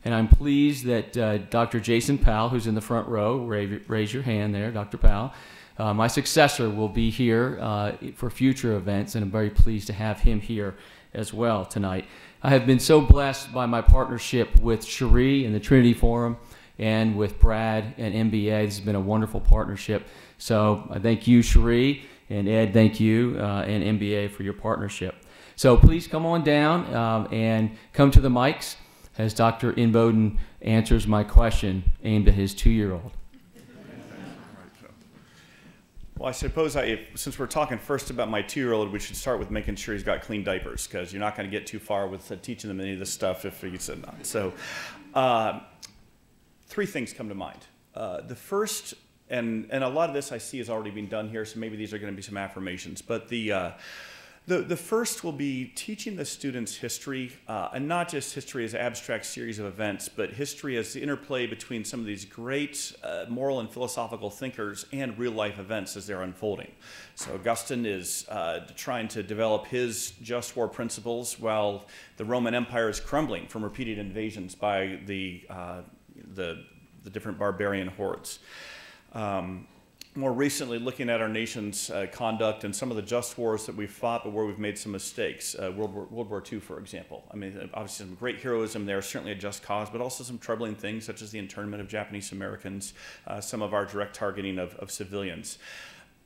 And I'm pleased that uh, Dr. Jason Powell, who's in the front row, raise, your hand there, Dr. Powell, uh, my successor will be here uh, for future events, and I'm very pleased to have him here as well tonight. I have been so blessed by my partnership with Cherie and the Trinity Forum and with Brad and MBA. This has been a wonderful partnership. So I thank you, Cherie, and Ed, thank you, uh, and MBA for your partnership. So please come on down um, and come to the mics as Dr. Inboden answers my question aimed at his two year old. Well, I suppose I, if, since we're talking first about my two-year-old, we should start with making sure he's got clean diapers because you're not going to get too far with uh, teaching them any of this stuff if he's not. So, uh, three things come to mind. Uh, the first, and and a lot of this I see has already been done here, so maybe these are going to be some affirmations. But the uh, the, the first will be teaching the students history, uh, and not just history as an abstract series of events, but history as the interplay between some of these great uh, moral and philosophical thinkers and real life events as they're unfolding. So Augustine is uh, trying to develop his just war principles while the Roman Empire is crumbling from repeated invasions by the, uh, the, the different barbarian hordes. Um, more recently looking at our nation's uh, conduct and some of the just wars that we've fought, but where we've made some mistakes. Uh, World, War, World War II, for example. I mean, obviously some great heroism there, certainly a just cause, but also some troubling things such as the internment of Japanese Americans, uh, some of our direct targeting of, of civilians.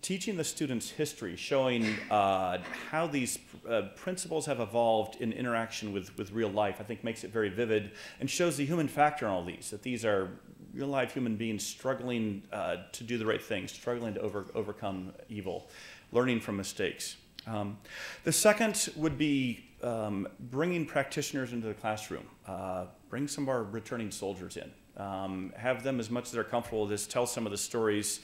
Teaching the students history, showing uh, how these uh, principles have evolved in interaction with, with real life, I think makes it very vivid and shows the human factor in all these, that these are real life human beings struggling uh, to do the right things, struggling to over, overcome evil, learning from mistakes. Um, the second would be um, bringing practitioners into the classroom. Uh, bring some of our returning soldiers in. Um, have them, as much as they're comfortable with this, tell some of the stories,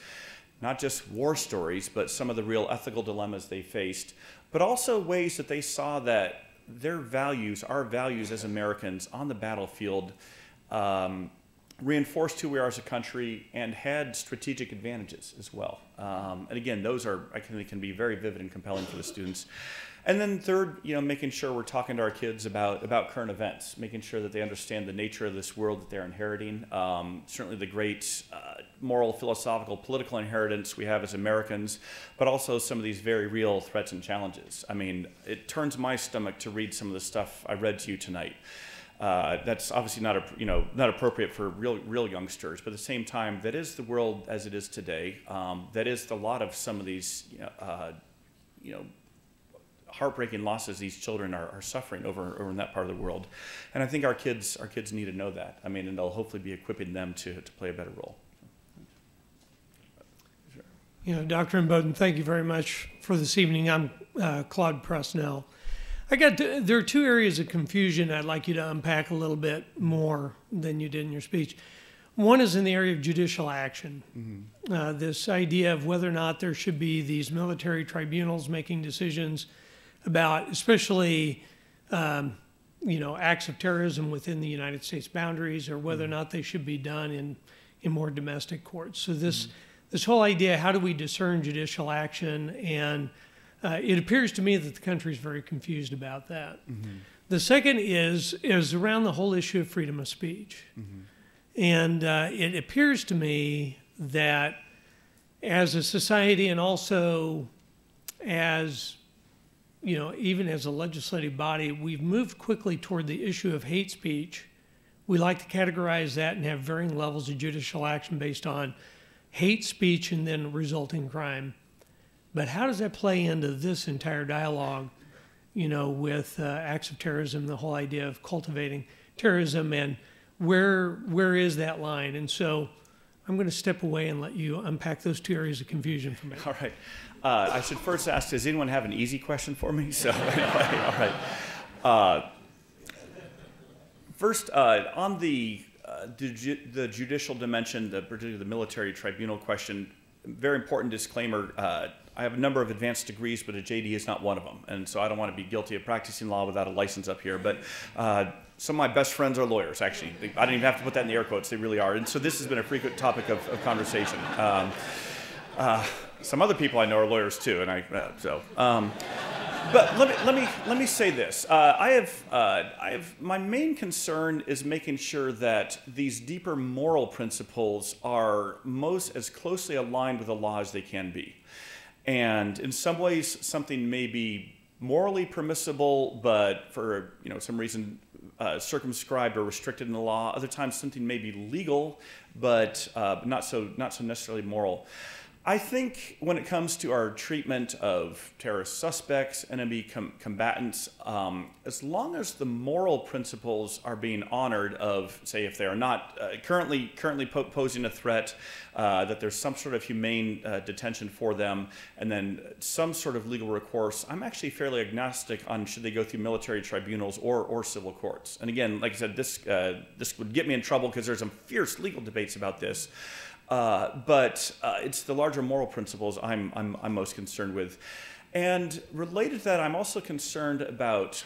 not just war stories, but some of the real ethical dilemmas they faced, but also ways that they saw that their values, our values as Americans on the battlefield, um, reinforced who we are as a country and had strategic advantages as well. Um, and again, those are I think can be very vivid and compelling for the students. And then third, you know, making sure we're talking to our kids about about current events, making sure that they understand the nature of this world that they're inheriting. Um, certainly, the great uh, moral, philosophical, political inheritance we have as Americans, but also some of these very real threats and challenges. I mean, it turns my stomach to read some of the stuff I read to you tonight. Uh, that's obviously not a, you know not appropriate for real real youngsters, but at the same time, that is the world as it is today. Um, that is a lot of some of these you know, uh, you know heartbreaking losses these children are, are suffering over, over in that part of the world, and I think our kids our kids need to know that. I mean, and they'll hopefully be equipping them to to play a better role. You know, Dr. Inboden, thank you very much for this evening. I'm uh, Claude Pressnell. I got to, there are two areas of confusion I'd like you to unpack a little bit more than you did in your speech. One is in the area of judicial action. Mm-hmm. Uh, this idea of whether or not there should be these military tribunals making decisions about, especially, um, you know, acts of terrorism within the United States boundaries, or whether mm-hmm. or not they should be done in in more domestic courts. So this mm-hmm. this whole idea: how do we discern judicial action? And uh, it appears to me that the country is very confused about that. Mm-hmm. The second is is around the whole issue of freedom of speech. Mm-hmm. And uh, it appears to me that as a society and also as, you know, even as a legislative body, we've moved quickly toward the issue of hate speech. We like to categorize that and have varying levels of judicial action based on hate speech and then resulting crime. But how does that play into this entire dialogue, you know, with uh, acts of terrorism, the whole idea of cultivating terrorism and where where is that line? And so I'm going to step away and let you unpack those two areas of confusion for me. All right. Uh, I should first ask, does anyone have an easy question for me? So, anyway, all right. Uh, first, uh, on the, uh, the, the, judicial dimension, the, particularly the military tribunal question, very important disclaimer. Uh, I have a number of advanced degrees, but a JD is not one of them. And so I don't want to be guilty of practicing law without a license up here. But uh, some of my best friends are lawyers, actually. I don't even have to put that in the air quotes, they really are. And so this has been a frequent topic of, of conversation. Um, uh, some other people I know are lawyers too, and I, uh, so. Um, but let me, let me, let me say this. Uh, I, have, uh, I have, my main concern is making sure that these deeper moral principles are most as closely aligned with the law as they can be. And in some ways, something may be morally permissible, but for you know some reason uh, circumscribed or restricted in the law. Other times, something may be legal, but uh, not so not so necessarily moral. I think when it comes to our treatment of terrorist suspects, enemy com combatants, um, as long as the moral principles are being honored, of say if they are not uh, currently currently po posing a threat, uh, that there's some sort of humane uh, detention for them, and then some sort of legal recourse. I'm actually fairly agnostic on should they go through military tribunals or or civil courts. And again, like I said, this uh, this would get me in trouble because there's some fierce legal debates about this. Uh, but uh, it's the larger moral principles I'm, I'm, I'm, most concerned with. And related to that, I'm also concerned about,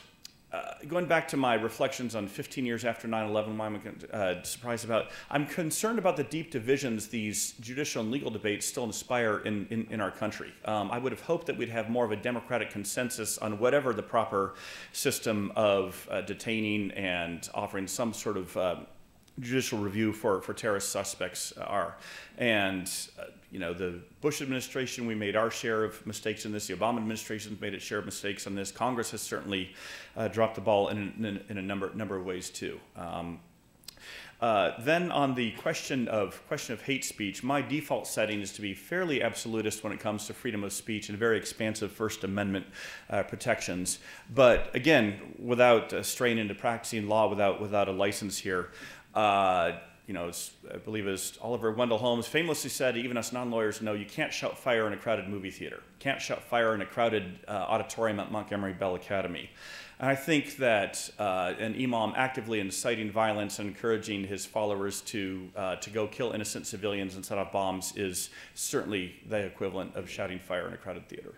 uh, going back to my reflections on 15 years after 9-11, why I'm uh, surprised about, I'm concerned about the deep divisions these judicial and legal debates still inspire in, in, in our country. Um, I would have hoped that we'd have more of a democratic consensus on whatever the proper system of uh, detaining and offering some sort of judicial review for, for terrorist suspects are. And, uh, you know, the Bush administration, we made our share of mistakes in this. The Obama administration made its share of mistakes on this. Congress has certainly uh, dropped the ball in, in, in, a number, number of ways, too. Um, uh, then on the question of question of hate speech, my default setting is to be fairly absolutist when it comes to freedom of speech and very expansive First Amendment uh, protections. But again, without uh, straying into practicing law without without a license here, uh, you know, I believe as Oliver Wendell Holmes famously said, even us non-lawyers know you can't shout fire in a crowded movie theater. Can't shout fire in a crowded uh, auditorium at Montgomery Bell Academy. And I think that uh, an imam actively inciting violence and encouraging his followers to, uh, to go kill innocent civilians and set off bombs is certainly the equivalent of shouting fire in a crowded theater.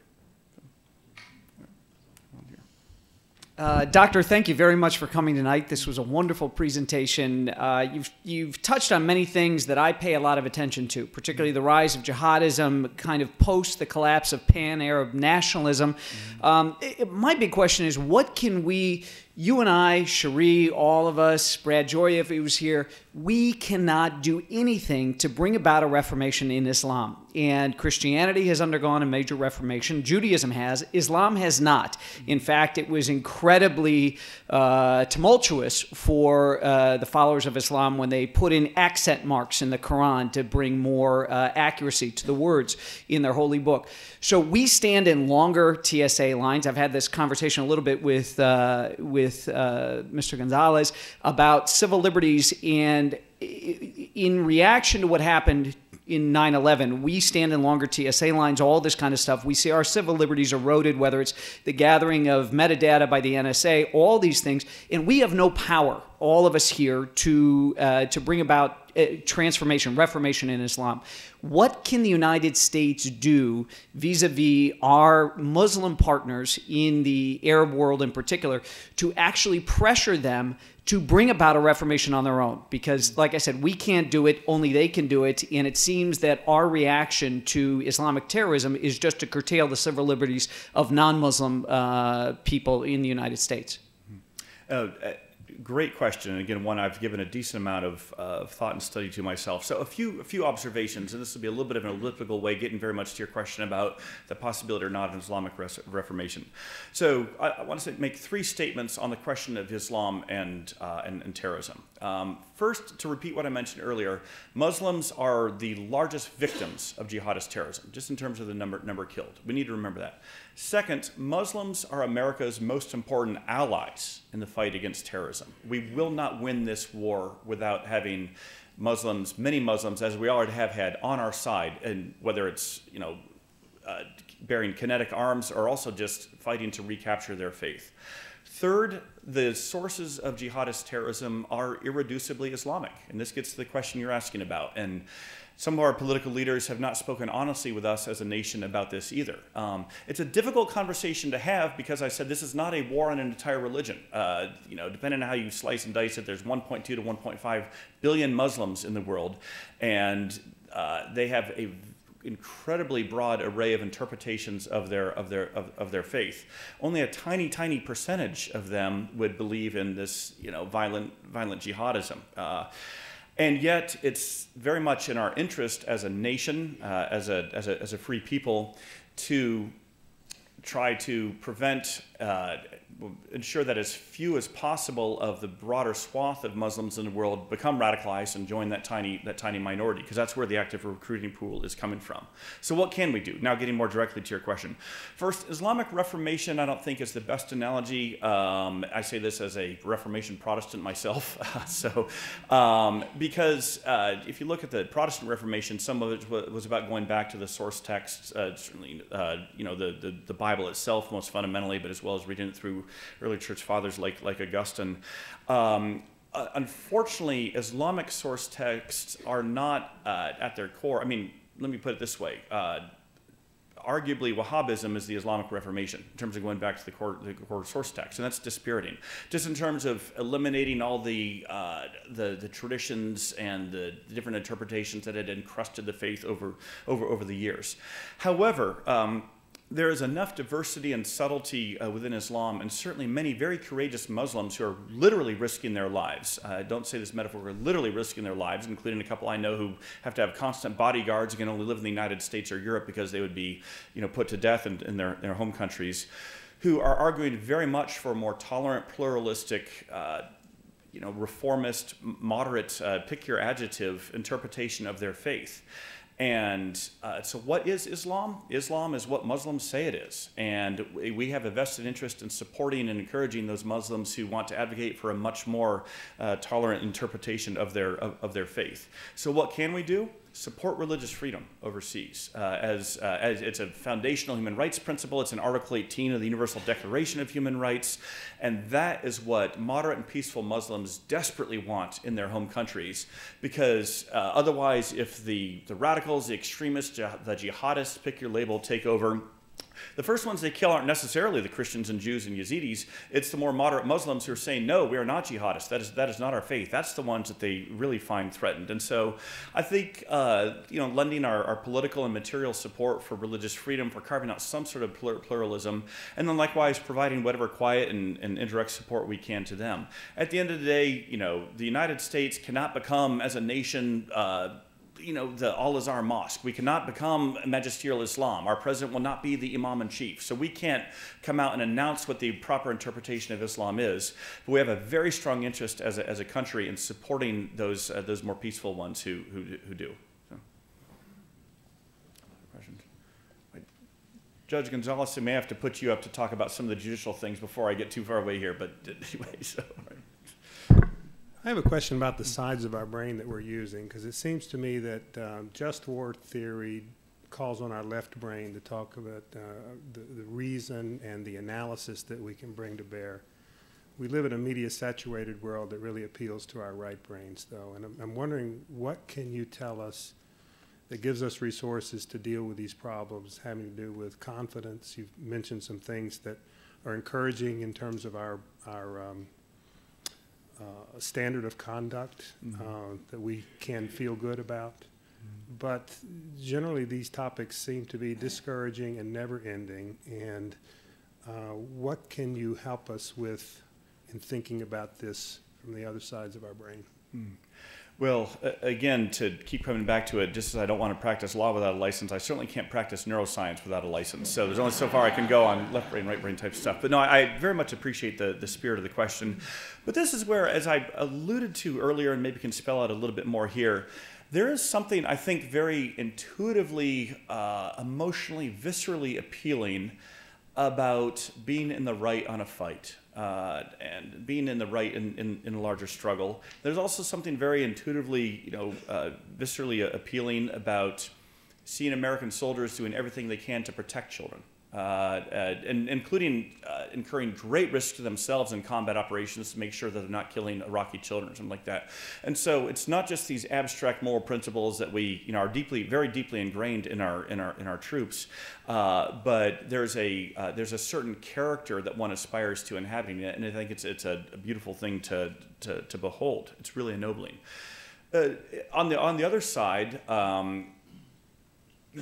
Uh, doctor, thank you very much for coming tonight. This was a wonderful presentation. Uh, you've, you've touched on many things that I pay a lot of attention to, particularly the rise of jihadism, kind of post the collapse of pan Arab nationalism. Mm-hmm. Um, it, my big question is what can we you and I, Cherie, all of us, Brad Gioia, if he was here, we cannot do anything to bring about a reformation in Islam. And Christianity has undergone a major reformation. Judaism has. Islam has not. In fact, it was incredibly uh, tumultuous for uh, the followers of Islam when they put in accent marks in the Quran to bring more uh, accuracy to the words in their holy book. So we stand in longer TSA lines. I've had this conversation a little bit with uh, with uh, Mr. Gonzales about civil liberties, and in reaction to what happened in 9/11. We stand in longer TSA lines, all this kind of stuff. We see our civil liberties eroded, whether it's the gathering of metadata by the NSA, all these things, and we have no power, all of us here, to uh, to bring about transformation, reformation in Islam. What can the United States do vis-a-vis our Muslim partners in the Arab world, in particular, to actually pressure them? to bring about a reformation on their own because like i said we can't do it only they can do it and it seems that our reaction to islamic terrorism is just to curtail the civil liberties of non-muslim uh, people in the united states uh, great question, and again, one I've given a decent amount of uh, thought and study to myself. So, a few a few observations, and this will be a little bit of an elliptical way, getting very much to your question about the possibility or not of Islamic Reformation. So, I, I want to say, make three statements on the question of Islam and uh, and, and, terrorism. Um, first, to repeat what I mentioned earlier, Muslims are the largest victims of jihadist terrorism, just in terms of the number number killed. We need to remember that. Second, Muslims are America's most important allies in the fight against terrorism. We will not win this war without having Muslims, many Muslims, as we already have had, on our side, and whether it's you know uh, bearing kinetic arms or also just fighting to recapture their faith. Third, the sources of jihadist terrorism are irreducibly Islamic, and this gets to the question you're asking about. And some of our political leaders have not spoken honestly with us as a nation about this either. Um, it's a difficult conversation to have because I said this is not a war on an entire religion. Uh, you know, depending on how you slice and dice it, there's 1.2 to 1.5 billion Muslims in the world, and uh, they have a incredibly broad array of interpretations of their of their of, of, their faith. Only a tiny tiny percentage of them would believe in this you know violent violent jihadism. Uh, and yet, it's very much in our interest as a nation, uh, as, a, as, a, as a free people, to try to prevent uh, ensure that as few as possible of the broader swath of Muslims in the world become radicalized and join that tiny that tiny minority because that's where the active recruiting pool is coming from. So what can we do? Now getting more directly to your question. First, Islamic Reformation I don't think is the best analogy. Um, I say this as a Reformation Protestant myself. so um, because uh, if you look at the Protestant Reformation, some of it was about going back to the source text, uh, certainly uh, you know the, the, the Bible itself most fundamentally, but as well as reading it through early church fathers like, like Augustine. Um, uh, unfortunately, Islamic source texts are not uh, at their core. I mean, let me put it this way. Uh, arguably, Wahhabism is the Islamic Reformation in terms of going back to the core, the core source text, and that's dispiriting. Just in terms of eliminating all the, uh, the, the, traditions and the, the, different interpretations that had encrusted the faith over, over, over the years. However, um, there is enough diversity and subtlety uh, within Islam, and certainly many very courageous Muslims who are literally risking their lives. Uh, don't say this metaphor, literally risking their lives, including a couple I know who have to have constant bodyguards and can only live in the United States or Europe because they would be you know, put to death in, in their, their home countries, who are arguing very much for a more tolerant, pluralistic, uh, you know, reformist, moderate, uh, pick your adjective, interpretation of their faith. And uh, so, what is Islam? Islam is what Muslims say it is. And we have a vested interest in supporting and encouraging those Muslims who want to advocate for a much more uh, tolerant interpretation of their, of, of their faith. So, what can we do? Support religious freedom overseas uh, as, uh, as it's a foundational human rights principle. It's in Article 18 of the Universal Declaration of Human Rights. And that is what moderate and peaceful Muslims desperately want in their home countries because uh, otherwise, if the, the radicals, the extremists, the jihadists, pick your label, take over, the first ones they kill aren't necessarily the Christians and Jews and Yazidis. It's the more moderate Muslims who are saying, no, we are not jihadists. That is, that is not our faith. That's the ones that they really find threatened. And so I think, uh, you know, lending our, our, political and material support for religious freedom, for carving out some sort of pluralism, and then likewise providing whatever quiet and, and indirect support we can to them. At the end of the day, you know, the United States cannot become, as a nation, uh, you know, the Al Azhar Mosque. We cannot become magisterial Islam. Our president will not be the Imam in chief. So we can't come out and announce what the proper interpretation of Islam is. But we have a very strong interest as a, as a country in supporting those, uh, those more peaceful ones who, who, who do. Judge Gonzales, I may have to put you up to talk about some of the judicial things before I get too far away here, but anyway, so. Right. I have a question about the sides of our brain that we're using, because it seems to me that um, just war theory calls on our left brain to talk about uh, the, the reason and the analysis that we can bring to bear. We live in a media-saturated world that really appeals to our right brains, though, and I'm, I'm wondering, what can you tell us that gives us resources to deal with these problems having to do with confidence? You've mentioned some things that are encouraging in terms of our, our um, uh, standard of conduct Mhm. uh, that we can feel good about. But generally, these topics seem to be discouraging and never ending. And uh, what can you help us with in thinking about this from the other sides of our brain? Well, again, to keep coming back to it, just as I don't want to practice law without a license, I certainly can't practice neuroscience without a license. So there's only so far I can go on left brain, right brain type stuff. But no, I very much appreciate the, the spirit of the question. But this is where, as I alluded to earlier, and maybe can spell out a little bit more here, there is something I think very intuitively, uh, emotionally, viscerally appealing about being in the right on a fight uh, and being in the right in, in, in a larger struggle. There's also something very intuitively, you know, uh, viscerally appealing about seeing American soldiers doing everything they can to protect children. Uh, uh, and including uh, incurring great risk to themselves in combat operations to make sure that they're not killing Iraqi children or something like that. And so it's not just these abstract moral principles that we, you know, are deeply, very deeply ingrained in our in our in our troops, uh, but there's a uh, there's a certain character that one aspires to inhabiting it, and I think it's it's a, a beautiful thing to, to to behold. It's really ennobling. Uh, on the on the other side. Um,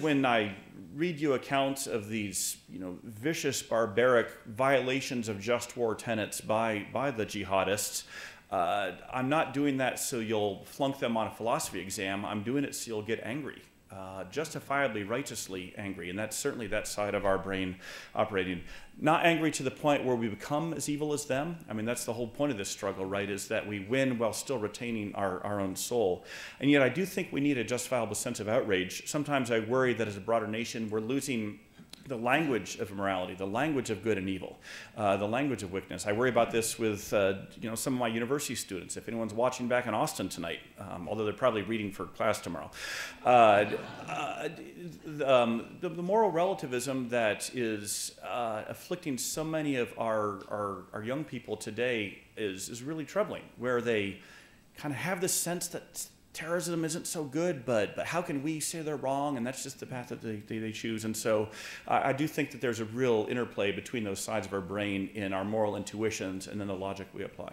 when I read you accounts of these, you know, vicious, barbaric violations of just war tenets by by the jihadists, uh, I'm not doing that so you'll flunk them on a philosophy exam. I'm doing it so you'll get angry, uh, justifiably, righteously angry, and that's certainly that side of our brain operating. Not angry to the point where we become as evil as them. I mean, that's the whole point of this struggle, right? Is that we win while still retaining our, our own soul. And yet, I do think we need a justifiable sense of outrage. Sometimes I worry that as a broader nation, we're losing the language of morality, the language of good and evil, uh, the language of wickedness. I worry about this with uh, you know some of my university students. If anyone's watching back in Austin tonight, um, although they're probably reading for class tomorrow, uh, uh, um, the, the, moral relativism that is uh, afflicting so many of our, our, our young people today is is really troubling. Where they kind of have this sense that terrorism isn't so good, but, but how can we say they're wrong? And that's just the path that they, they, they choose. And so I, I do think that there's a real interplay between those sides of our brain in our moral intuitions and then the logic we apply.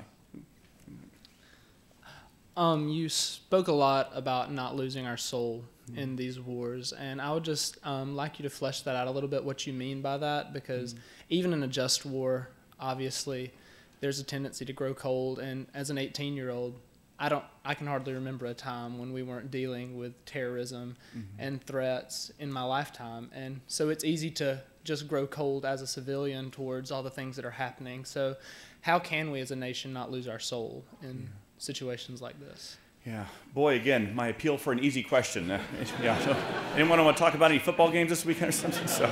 Um, you spoke a lot about not losing our soul in these wars, and I would just um, like you to flesh that out a little bit. What you mean by that? Because even in a just war, obviously, there's a tendency to grow cold. And as an 18-year-old, I don't I can hardly remember a time when we weren't dealing with terrorism and threats in my lifetime. And so it's easy to just grow cold as a civilian towards all the things that are happening. So how can we as a nation not lose our soul in situations like this? Yeah, boy, again, my appeal for an easy question. Uh, yeah, so anyone want to talk about any football games this weekend or something? So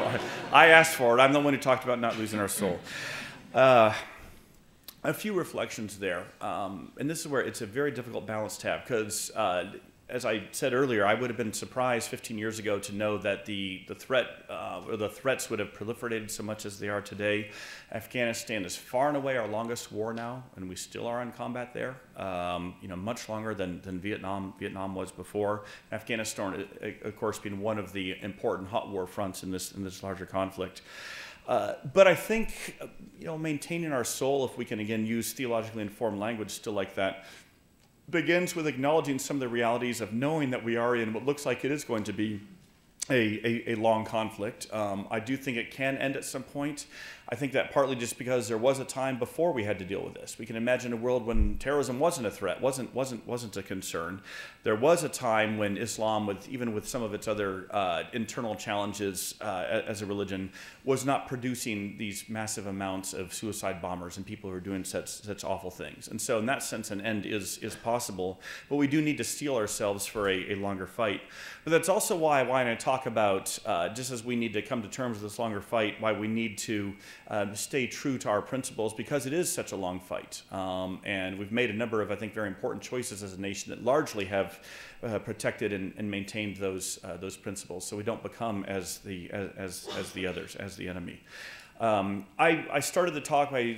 I, I asked for it. I'm the one who talked about not losing our soul. Uh, a few reflections there. Um, and this is where it's a very difficult balance to have because, uh, as I said earlier, I would have been surprised 15 years ago to know that the, the threat uh, or the threats would have proliferated so much as they are today. Afghanistan is far and away our longest war now, and we still are in combat there. Um, you know, much longer than, than Vietnam Vietnam was before. Afghanistan, of course, being one of the important hot war fronts in this in this larger conflict. Uh, but I think, you know, maintaining our soul, if we can again use theologically informed language still like that, begins with acknowledging some of the realities of knowing that we are in what looks like it is going to be a, a, a long conflict. Um, I do think it can end at some point. I think that partly just because there was a time before we had to deal with this. We can imagine a world when terrorism wasn't a threat, wasn't wasn't wasn't a concern. There was a time when Islam, with even with some of its other uh, internal challenges uh, as a religion, was not producing these massive amounts of suicide bombers and people who are doing such such awful things. And so, in that sense, an end is is possible. But we do need to steel ourselves for a, a longer fight. But that's also why why I talk about, uh, just as we need to come to terms with this longer fight, why we need to uh, stay true to our principles because it is such a long fight. Um, and we've made a number of, I think, very important choices as a nation that largely have uh, protected and, and, maintained those, uh, those principles so we don't become as the, as, as the others, as the enemy. Um, I, I started the talk by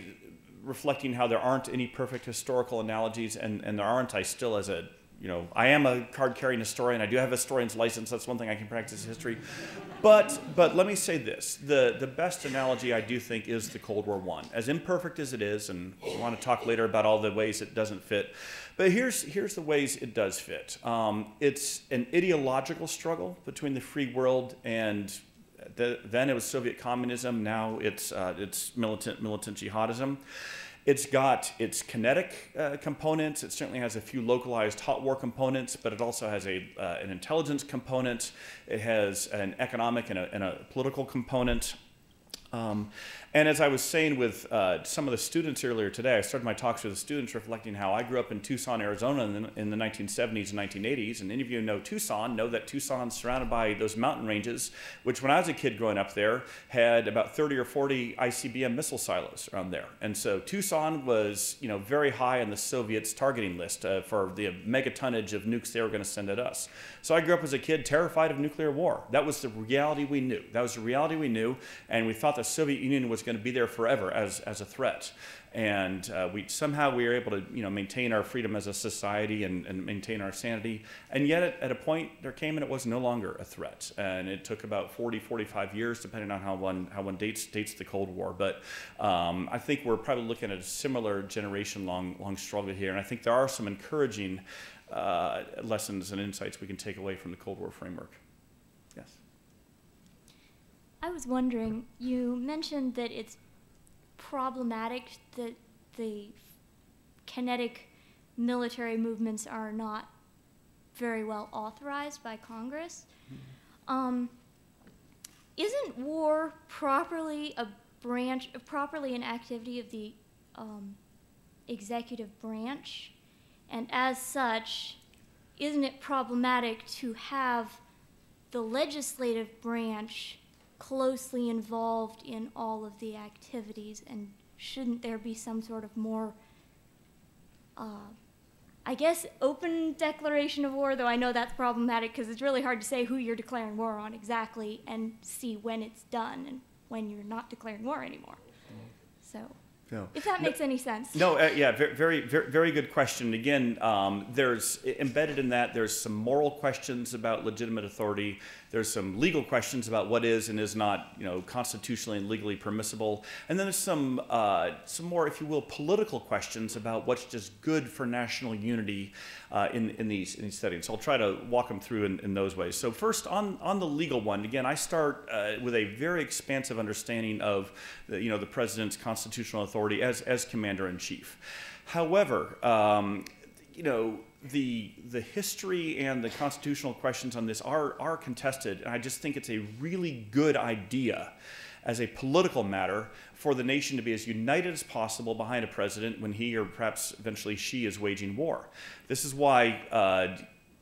reflecting how there aren't any perfect historical analogies, and, and there aren't. I still, as a you know, I am a card-carrying historian. I do have a historian's license. That's one thing I can practice history. But but let me say this: the the best analogy I do think is the Cold War One, as imperfect as it is, and I want to talk later about all the ways it doesn't fit. But here's here's the ways it does fit. Um, it's an ideological struggle between the free world and the, then it was Soviet communism. Now it's uh, it's militant militant jihadism. It's got its kinetic uh, components. It certainly has a few localized hot war components, but it also has a, uh, an intelligence component. It has an economic and a, and a political component. Um, and as I was saying with uh, some of the students earlier today, I started my talks with the students reflecting how I grew up in Tucson, Arizona in the, in the 1970s and 1980s. And any of you who know Tucson know that Tucson's surrounded by those mountain ranges, which when I was a kid growing up there had about 30 or 40 ICBM missile silos around there. And so Tucson was, you know, very high on the Soviets' targeting list uh, for the megatonnage of nukes they were going to send at us. So I grew up as a kid terrified of nuclear war. That was the reality we knew. That was the reality we knew, and we thought the Soviet Union was was going to be there forever as, as a threat. And uh, we somehow we were able to you know maintain our freedom as a society and, and maintain our sanity. And yet at, at, a point there came and it was no longer a threat. And it took about 40, 45 years, depending on how one how one dates dates the Cold War. But um, I think we're probably looking at a similar generation long long struggle here. And I think there are some encouraging uh, lessons and insights we can take away from the Cold War framework. I was wondering, you mentioned that it's problematic that the kinetic military movements are not very well authorized by Congress. Mm-hmm. Um, isn't war properly a branch, properly an activity of the um, executive branch? And as such, isn't it problematic to have the legislative branch closely involved in all of the activities and shouldn't there be some sort of more uh, I guess open declaration of war, though I know that's problematic because it's really hard to say who you're declaring war on exactly and see when it's done and when you're not declaring war anymore. So no. If that makes no, any sense. No, uh, yeah, very, very, very good question. Again, um, there's embedded in that. There's some moral questions about legitimate authority. There's some legal questions about what is and is not, you know, constitutionally and legally permissible. And then there's some, uh, some more, if you will, political questions about what's just good for national unity uh, in, in these in these settings. So I'll try to walk them through in, in those ways. So first, on on the legal one, again, I start uh, with a very expansive understanding of, the, you know, the president's constitutional authority as as commander in chief. However, um, you know, the the history and the constitutional questions on this are are contested, and I just think it's a really good idea as a political matter for the nation to be as united as possible behind a president when he or perhaps eventually she is waging war. This is why uh,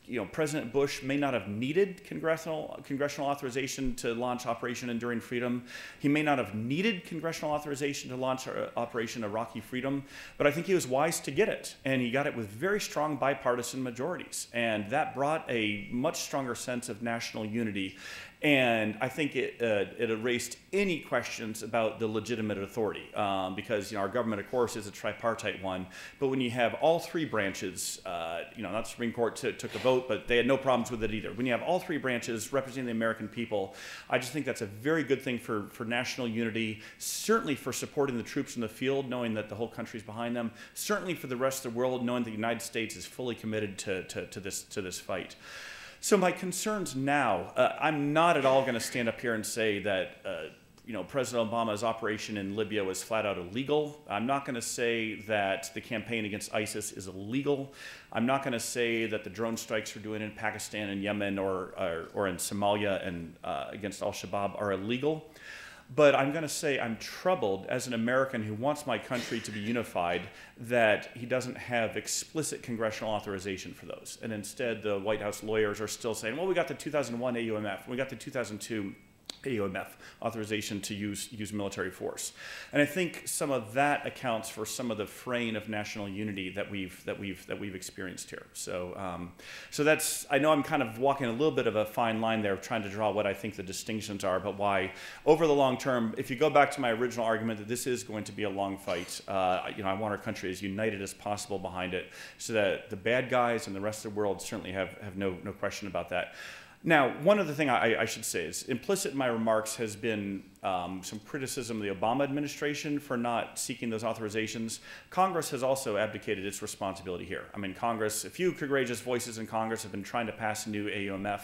you know, President Bush may not have needed congressional, congressional authorization to launch Operation Enduring Freedom. He may not have needed congressional authorization to launch uh, Operation Iraqi Freedom, but I think he was wise to get it. And he got it with very strong bipartisan majorities. And that brought a much stronger sense of national unity and I think it, uh, it erased any questions about the legitimate authority um, because you know, our government, of course, is a tripartite one. But when you have all three branches, uh, you know, not the Supreme Court took a vote, but they had no problems with it either. When you have all three branches representing the American people, I just think that's a very good thing for, for national unity, certainly for supporting the troops in the field, knowing that the whole country is behind them, certainly for the rest of the world, knowing that the United States is fully committed to, to, to this, to this fight. So my concerns now, uh, I'm not at all going to stand up here and say that uh, you know President Obama's operation in Libya was flat out illegal. I'm not going to say that the campaign against ISIS is illegal. I'm not going to say that the drone strikes we're doing in Pakistan and Yemen or or, or in Somalia and uh, against Al Shabaab are illegal. But I'm going to say I'm troubled as an American who wants my country to be unified that he doesn't have explicit congressional authorization for those. And instead, the White House lawyers are still saying, well, we got the 2001 AUMF, we got the 2002 AUMF authorization to use use military force, and I think some of that accounts for some of the fraying of national unity that we've that we've that we've experienced here. So, um, so that's I know I'm kind of walking a little bit of a fine line there, trying to draw what I think the distinctions are, but why over the long term. If you go back to my original argument that this is going to be a long fight, uh, you know, I want our country as united as possible behind it, so that the bad guys and the rest of the world certainly have have no no question about that. Now, one other thing I, I, should say is implicit in my remarks has been um, some criticism of the Obama administration for not seeking those authorizations. Congress has also abdicated its responsibility here. I mean, Congress, a few courageous voices in Congress have been trying to pass a new AUMF.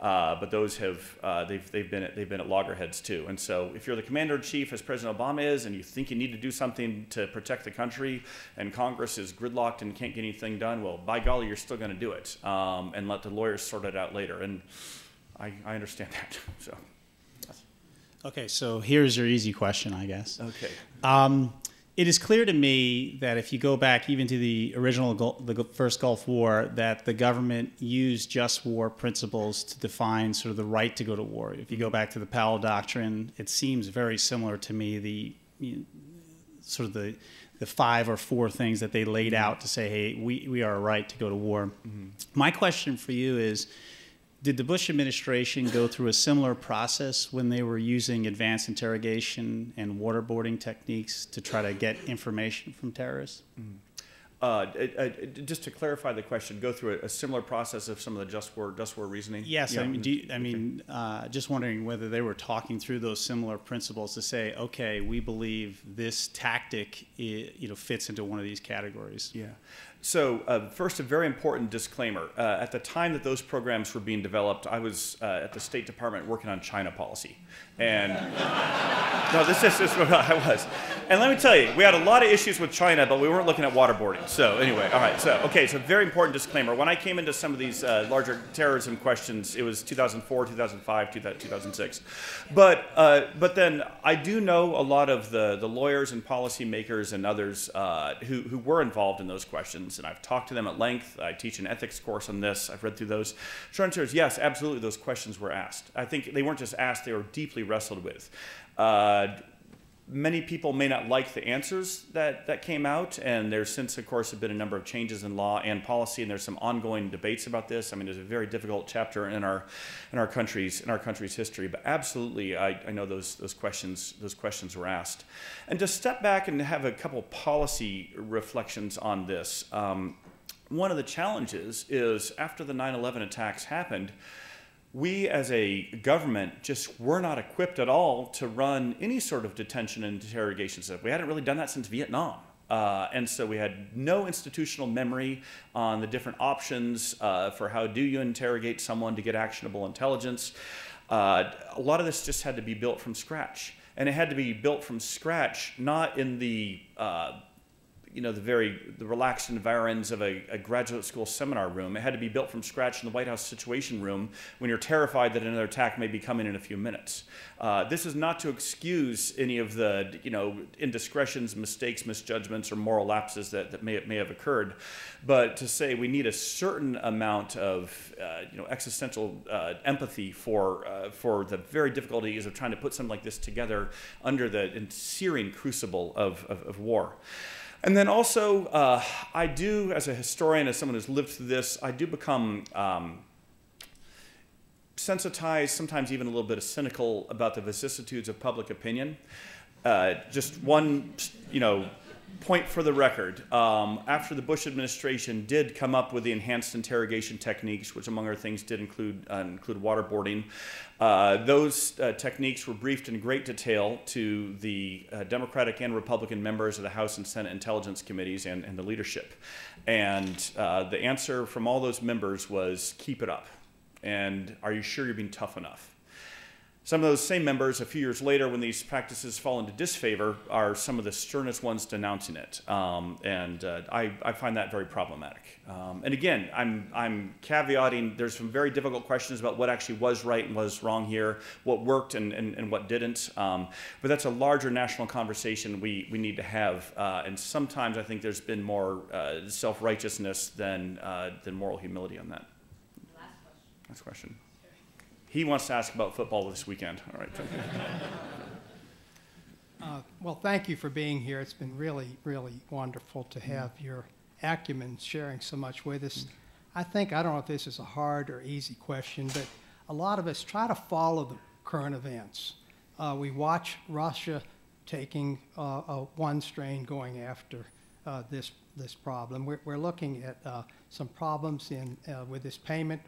Uh, but those have uh, they've, they've been at, they've been at loggerheads too. And so if you're the commander in chief, as President Obama is, and you think you need to do something to protect the country, and Congress is gridlocked and can't get anything done, well, by golly, you're still going to do it, um, and let the lawyers sort it out later. And I, I understand that. So. Okay, so here's your easy question, I guess. Okay. Um, it is clear to me that if you go back even to the original the first Gulf War, that the government used just war principles to define sort of the right to go to war. If you go back to the Powell Doctrine, it seems very similar to me. The you know, sort of the the five or four things that they laid out to say, hey, we, we are a right to go to war. Mm-hmm. My question for you is did the Bush administration go through a similar process when they were using advanced interrogation and waterboarding techniques to try to get information from terrorists? Mm-hmm. Uh, uh, just to clarify the question, go through a, a, similar process of some of the just war, just war reasoning. Yes, yeah. I mean, you, I mean, uh, just wondering whether they were talking through those similar principles to say, okay, we believe this tactic, you know, fits into one of these categories. Yeah. So, uh, first, a very important disclaimer. Uh, at the time that those programs were being developed, I was uh, at the State Department working on China policy. And no, this is, is what I was. And let me tell you, we had a lot of issues with China, but we weren't looking at waterboarding. So, anyway, all right. So, okay, so very important disclaimer. When I came into some of these uh, larger terrorism questions, it was 2004, 2005, 2006. But, uh, but then I do know a lot of the, the lawyers and policymakers and others uh, who, who were involved in those questions and I've talked to them at length. I teach an ethics course on this. I've read through those. Short answer is yes, absolutely, those questions were asked. I think they weren't just asked, they were deeply wrestled with. Uh, many people may not like the answers that, that came out, and there's since, of course, have been a number of changes in law and policy, and there's some ongoing debates about this. I mean, there's a very difficult chapter in our in our country's in our country's history, but absolutely, I, I know those those questions those questions were asked. And to step back and have a couple policy reflections on this, um, one of the challenges is after the 9/11 attacks happened we as a government just were not equipped at all to run any sort of detention and interrogation stuff. We hadn't really done that since Vietnam. Uh, and so we had no institutional memory on the different options uh, for how do you interrogate someone to get actionable intelligence. Uh, a lot of this just had to be built from scratch. And it had to be built from scratch, not in the uh, you know, the very the relaxed environs of a, a, graduate school seminar room. It had to be built from scratch in the White House Situation Room when you're terrified that another attack may be coming in a few minutes. Uh, this is not to excuse any of the, you know, indiscretions, mistakes, misjudgments, or moral lapses that, that may, may have occurred, but to say we need a certain amount of, uh, you know, existential uh, empathy for, uh, for the very difficulties of trying to put something like this together under the searing crucible of, of, of war. And then also, uh, I do, as a historian, as someone who's lived through this, I do become um, sensitized, sometimes even a little bit of cynical about the vicissitudes of public opinion. Uh, just one, you know, point for the record, um, after the Bush administration did come up with the enhanced interrogation techniques, which among other things did include, uh, include waterboarding, uh, those uh, techniques were briefed in great detail to the uh, Democratic and Republican members of the House and Senate Intelligence Committees and, and the leadership. And uh, the answer from all those members was keep it up. And are you sure you're being tough enough? Some of those same members, a few years later, when these practices fall into disfavor, are some of the sternest ones denouncing it. Um, and uh, I, I, find that very problematic. Um, and again, I'm, I'm caveating, there's some very difficult questions about what actually was right and was wrong here, what worked and, and, and what didn't. Um, but that's a larger national conversation we, we need to have. Uh, and sometimes I think there's been more uh, self righteousness than, uh, than moral humility on that. Last question. Last question. He wants to ask about football this weekend. All right. Uh, well, thank you for being here. It's been really, really wonderful to have your acumen sharing so much with us. I think, I don't know if this is a hard or easy question, but a lot of us try to follow the current events. Uh, we watch Russia taking uh, one strain going after uh, this, this problem. We're, we're looking at uh, some problems in, uh, with this payment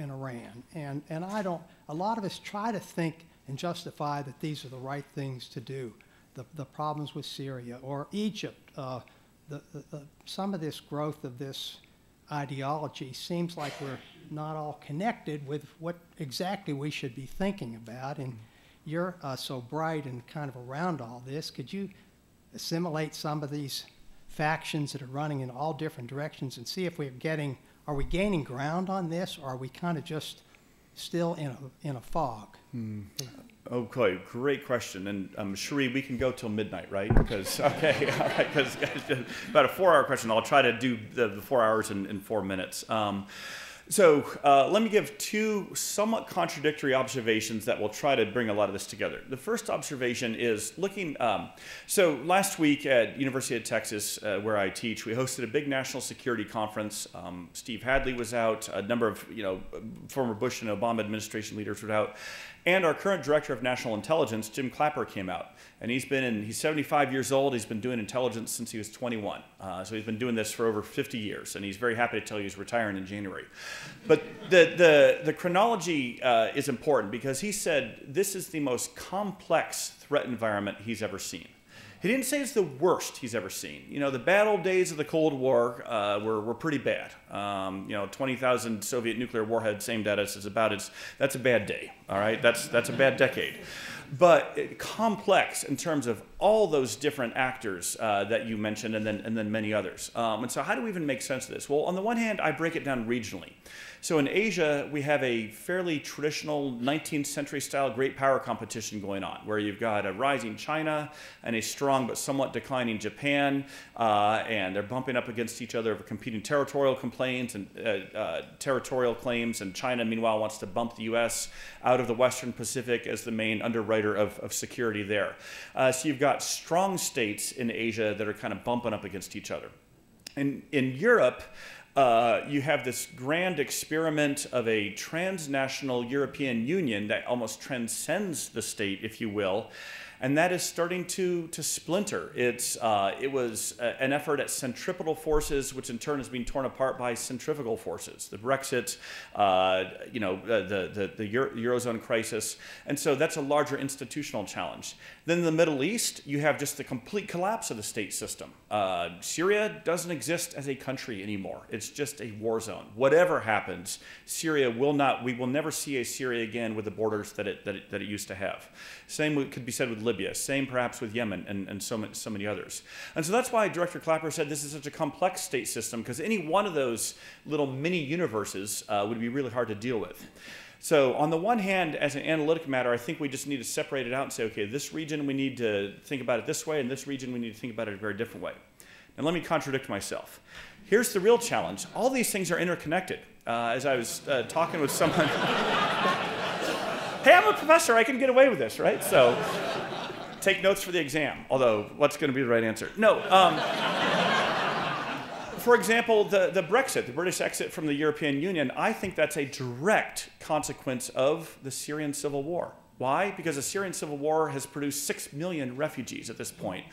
in Iran. And, and I don't, a lot of us try to think and justify that these are the right things to do. The, the problems with Syria or Egypt, uh, the, the, the, some of this growth of this ideology seems like we're not all connected with what exactly we should be thinking about. And you're uh, so bright and kind of around all this. Could you assimilate some of these factions that are running in all different directions and see if we're getting are we gaining ground on this, or are we kind of just still in a, in a fog? Hmm. Okay, great question. And um, Cherie, we can go till midnight, right? Because, okay, all right, because about a four hour question. I'll try to do the, the four hours in, in four minutes. Um, so uh, let me give two somewhat contradictory observations that will try to bring a lot of this together. The first observation is looking. Um, so last week at University of Texas, uh, where I teach, we hosted a big national security conference. Um, Steve Hadley was out. A number of you know former Bush and Obama administration leaders were out, and our current director of national intelligence, Jim Clapper, came out and he's been in, he's 75 years old. He's been doing intelligence since he was 21. Uh, so he's been doing this for over 50 years, and he's very happy to tell you he's retiring in January. But the, the, the chronology uh, is important because he said this is the most complex threat environment he's ever seen. He didn't say it's the worst he's ever seen. You know, the bad old days of the Cold War uh, were, were pretty bad. Um, you know, 20,000 Soviet nuclear warheads aimed at us is about as, that's a bad day, all right? That's, that's a bad decade but complex in terms of all those different actors uh, that you mentioned and then, and then many others. Um, and so, how do we even make sense of this? Well, on the one hand, I break it down regionally. So in Asia, we have a fairly traditional 19th century style great power competition going on, where you've got a rising China and a strong but somewhat declining Japan, uh, and they're bumping up against each other over competing territorial complaints and uh, uh, territorial claims. And China, meanwhile, wants to bump the U.S. out of the Western Pacific as the main underwriter of, of security there. Uh, so you've got strong states in Asia that are kind of bumping up against each other. In, in Europe, uh, you have this grand experiment of a transnational European Union that almost transcends the state, if you will, and that is starting to, to splinter. It's, uh, it was a, an effort at centripetal forces, which in turn is being torn apart by centrifugal forces. The Brexit, uh, you know, uh, the, the, the Euro- Eurozone crisis. And so that's a larger institutional challenge. Then in the Middle East, you have just the complete collapse of the state system. Uh, Syria doesn't exist as a country anymore. It's just a war zone. Whatever happens, Syria will not, we will never see a Syria again with the borders that it, that it, that it used to have. Same could be said with Libya, same perhaps with Yemen and, and so, many, so many others. And so that's why Director Clapper said this is such a complex state system, because any one of those little mini universes uh, would be really hard to deal with. So, on the one hand, as an analytic matter, I think we just need to separate it out and say, okay, this region we need to think about it this way, and this region we need to think about it a very different way. And let me contradict myself. Here's the real challenge all these things are interconnected. Uh, as I was uh, talking with someone. hey, I'm a professor, I can get away with this, right? So take notes for the exam, although what's going to be the right answer? No. Um, for example, the, the Brexit, the British exit from the European Union, I think that's a direct consequence of the Syrian civil war. Why? Because the Syrian civil war has produced six million refugees at this point.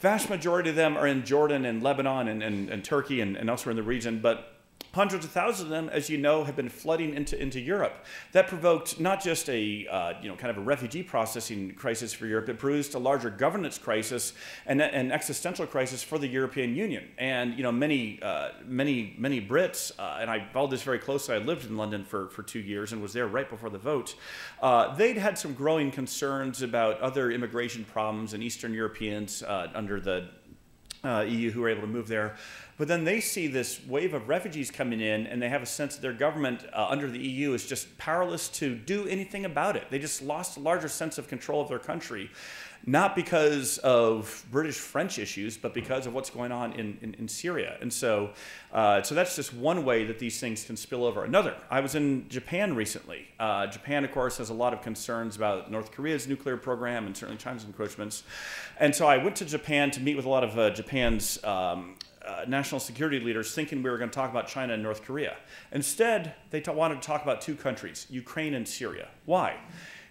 Vast majority of them are in Jordan and Lebanon and, and, and Turkey and, and elsewhere in the region, but Hundreds of thousands of them, as you know, have been flooding into, into Europe. That provoked not just a uh, you know kind of a refugee processing crisis for Europe, it produced a larger governance crisis and an existential crisis for the European Union. And you know many uh, many many Brits, uh, and I followed this very closely. I lived in London for, for two years and was there right before the vote. Uh, they'd had some growing concerns about other immigration problems and Eastern Europeans uh, under the uh, EU who were able to move there. But then they see this wave of refugees coming in, and they have a sense that their government uh, under the EU is just powerless to do anything about it. They just lost a larger sense of control of their country, not because of British French issues, but because of what's going on in, in, in Syria. And so, uh, so that's just one way that these things can spill over. Another, I was in Japan recently. Uh, Japan, of course, has a lot of concerns about North Korea's nuclear program and certainly China's encroachments. And so I went to Japan to meet with a lot of uh, Japan's um, uh, national security leaders thinking we were going to talk about China and North Korea. Instead, they wanted to talk about two countries, Ukraine and Syria. Why?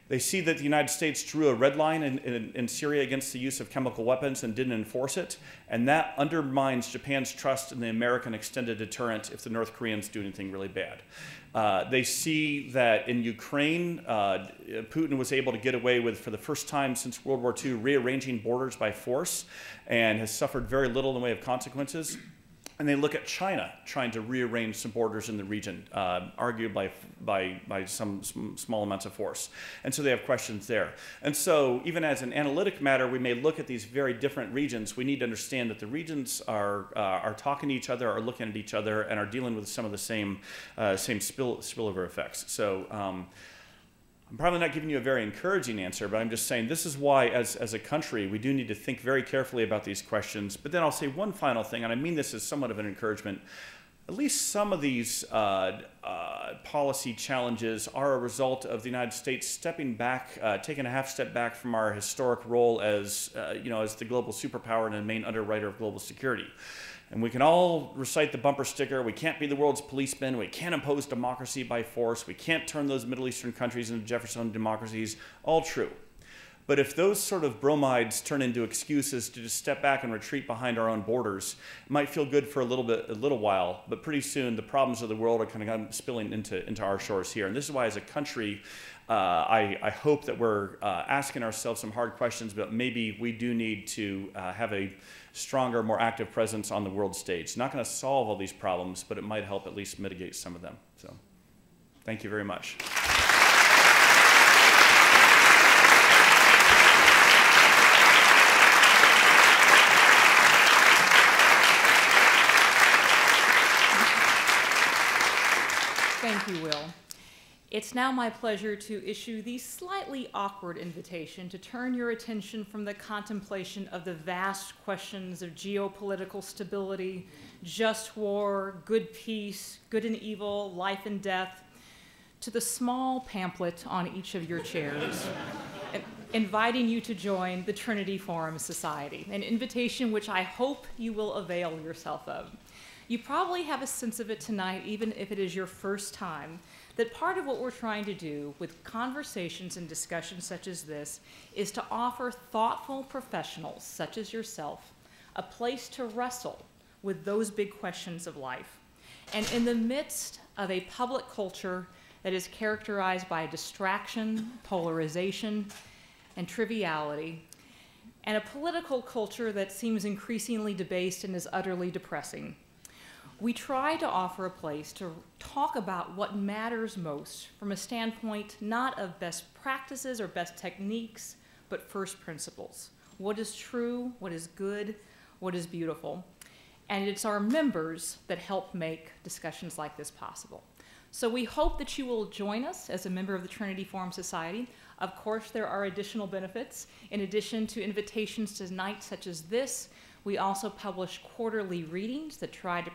They see that the United States drew a red line in, in, in, Syria against the use of chemical weapons and didn't enforce it, and that undermines Japan's trust in the American extended deterrent if the North Koreans do anything really bad. Uh, they see that in Ukraine, uh, Putin was able to get away with, for the first time since World War II, rearranging borders by force and has suffered very little in the way of consequences. And they look at China trying to rearrange some borders in the region, uh, argued by, by, by some, some, small amounts of force. And so they have questions there. And so, even as an analytic matter, we may look at these very different regions. We need to understand that the regions are, uh, are talking to each other, are looking at each other, and are dealing with some of the same, uh, same spill, spillover effects. So, um, I'm probably not giving you a very encouraging answer, but I'm just saying this is why, as, as a country, we do need to think very carefully about these questions. But then I'll say one final thing, and I mean this as somewhat of an encouragement. At least some of these uh, uh, policy challenges are a result of the United States stepping back, uh, taking a half step back from our historic role as, uh, you know, as the global superpower and the main underwriter of global security. And we can all recite the bumper sticker. We can't be the world's policeman. We can't impose democracy by force. We can't turn those Middle Eastern countries into Jefferson democracies. All true. But if those sort of bromides turn into excuses to just step back and retreat behind our own borders, it might feel good for a little bit, a little while, but pretty soon the problems of the world are kind of spilling into, into our shores here. And this is why, as a country, uh, I, I, hope that we're uh, asking ourselves some hard questions, but maybe we do need to uh, have a stronger, more active presence on the world stage. Not going to solve all these problems, but it might help at least mitigate some of them. So, thank you very much. Thank you, Will. It's now my pleasure to issue the slightly awkward invitation to turn your attention from the contemplation of the vast questions of geopolitical stability, just war, good peace, good and evil, life and death, to the small pamphlet on each of your chairs, inviting you to join the Trinity Forum Society, an invitation which I hope you will avail yourself of. You probably have a sense of it tonight, even if it is your first time that part of what we're trying to do with conversations and discussions such as this is to offer thoughtful professionals, such as yourself, a place to wrestle with those big questions of life. And in the midst of a public culture that is characterized by distraction, polarization, and triviality, and a political culture that seems increasingly debased and is utterly depressing we try to offer a place to talk about what matters most from a standpoint not of best practices or best techniques, but first principles. What is true, what is good, what is beautiful. And it's our members that help make discussions like this possible. So we hope that you will join us as a member of the Trinity Forum Society. Of course, there are additional benefits. In addition to invitations to nights such as this, we also publish quarterly readings that try to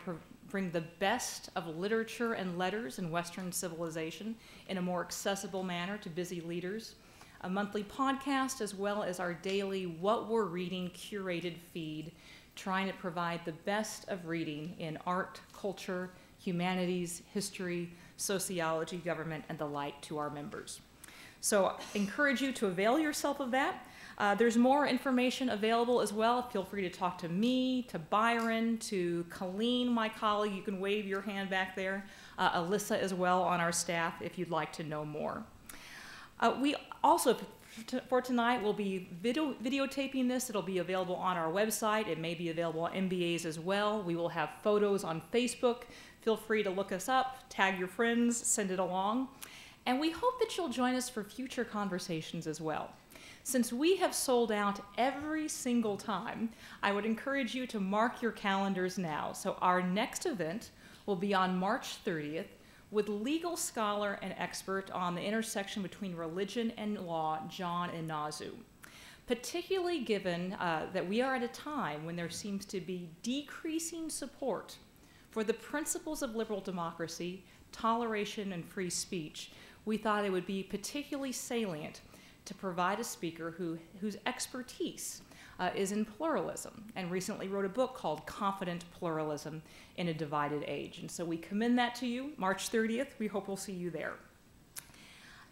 bring the best of literature and letters in Western civilization in a more accessible manner to busy leaders, a monthly podcast, as well as our daily What We're Reading curated feed, trying to provide the best of reading in art, culture, humanities, history, sociology, government, and the like to our members. So I encourage you to avail yourself of that. Uh, there's more information available as well. Feel free to talk to me, to Byron, to Colleen, my colleague. You can wave your hand back there. Uh, Alyssa as well on our staff if you'd like to know more. Uh, we also, for tonight, will be video, videotaping this. It'll be available on our website. It may be available on MBAs as well. We will have photos on Facebook. Feel free to look us up, tag your friends, send it along. And we hope that you'll join us for future conversations as well. Since we have sold out every single time, I would encourage you to mark your calendars now. So our next event will be on March 30th with legal scholar and expert on the intersection between religion and law, John Inazu. Particularly given uh, that we are at a time when there seems to be decreasing support for the principles of liberal democracy, toleration, and free speech, we thought it would be particularly salient to provide a speaker who, whose expertise uh, is in pluralism and recently wrote a book called Confident Pluralism in a Divided Age. And so we commend that to you, March 30th. We hope we'll see you there.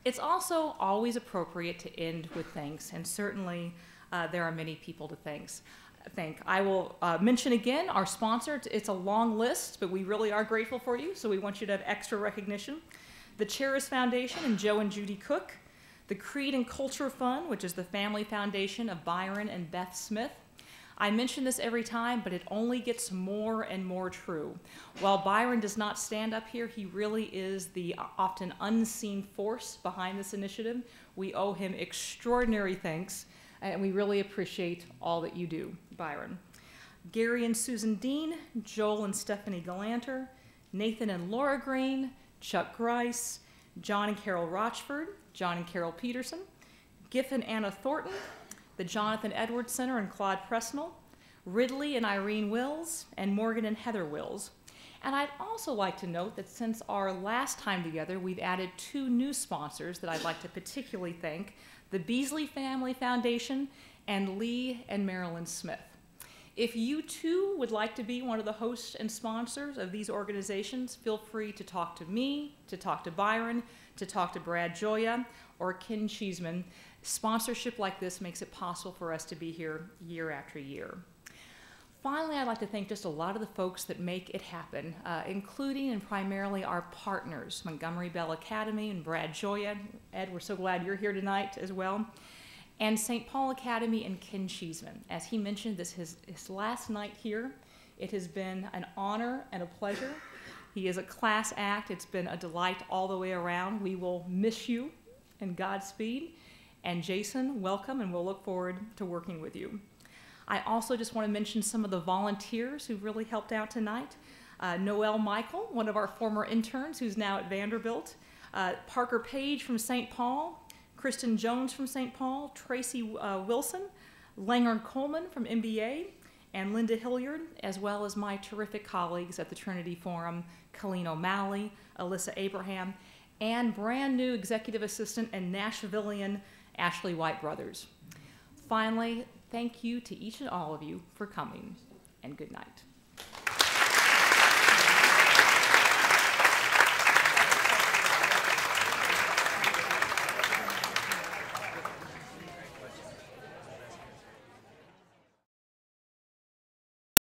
It's also always appropriate to end with thanks, and certainly uh, there are many people to thanks. Thank. I will uh, mention again our sponsor. It's a long list, but we really are grateful for you, so we want you to have extra recognition. The Charis Foundation and Joe and Judy Cook, the Creed and Culture Fund, which is the family foundation of Byron and Beth Smith. I mention this every time, but it only gets more and more true. While Byron does not stand up here, he really is the often unseen force behind this initiative. We owe him extraordinary thanks, and we really appreciate all that you do, Byron. Gary and Susan Dean, Joel and Stephanie Galanter, Nathan and Laura Green, Chuck Grice, John and Carol Rochford, John and Carol Peterson, Giff and Anna Thornton, the Jonathan Edwards Center and Claude Pressnell, Ridley and Irene Wills, and Morgan and Heather Wills. And I'd also like to note that since our last time together, we've added two new sponsors that I'd like to particularly thank the Beasley Family Foundation and Lee and Marilyn Smith. If you too would like to be one of the hosts and sponsors of these organizations, feel free to talk to me, to talk to Byron, to talk to Brad Gioia or Ken Cheeseman. Sponsorship like this makes it possible for us to be here year after year. Finally, I'd like to thank just a lot of the folks that make it happen, uh, including and primarily our partners, Montgomery Bell Academy and Brad Gioia. Ed, we're so glad you're here tonight as well. And St. Paul Academy and Ken Cheeseman. As he mentioned, this is his last night here. It has been an honor and a pleasure. He is a class act. It's been a delight all the way around. We will miss you and Godspeed. And Jason, welcome, and we'll look forward to working with you. I also just want to mention some of the volunteers who really helped out tonight. Uh, Noel Michael, one of our former interns who's now at Vanderbilt. Uh, Parker Page from St. Paul. Kristen Jones from St. Paul. Tracy uh, Wilson. Langer Coleman from MBA. And Linda Hilliard, as well as my terrific colleagues at the Trinity Forum, Colleen O'Malley, Alyssa Abraham, and brand new executive assistant and Nashvilleian Ashley White Brothers. Finally, thank you to each and all of you for coming, and good night.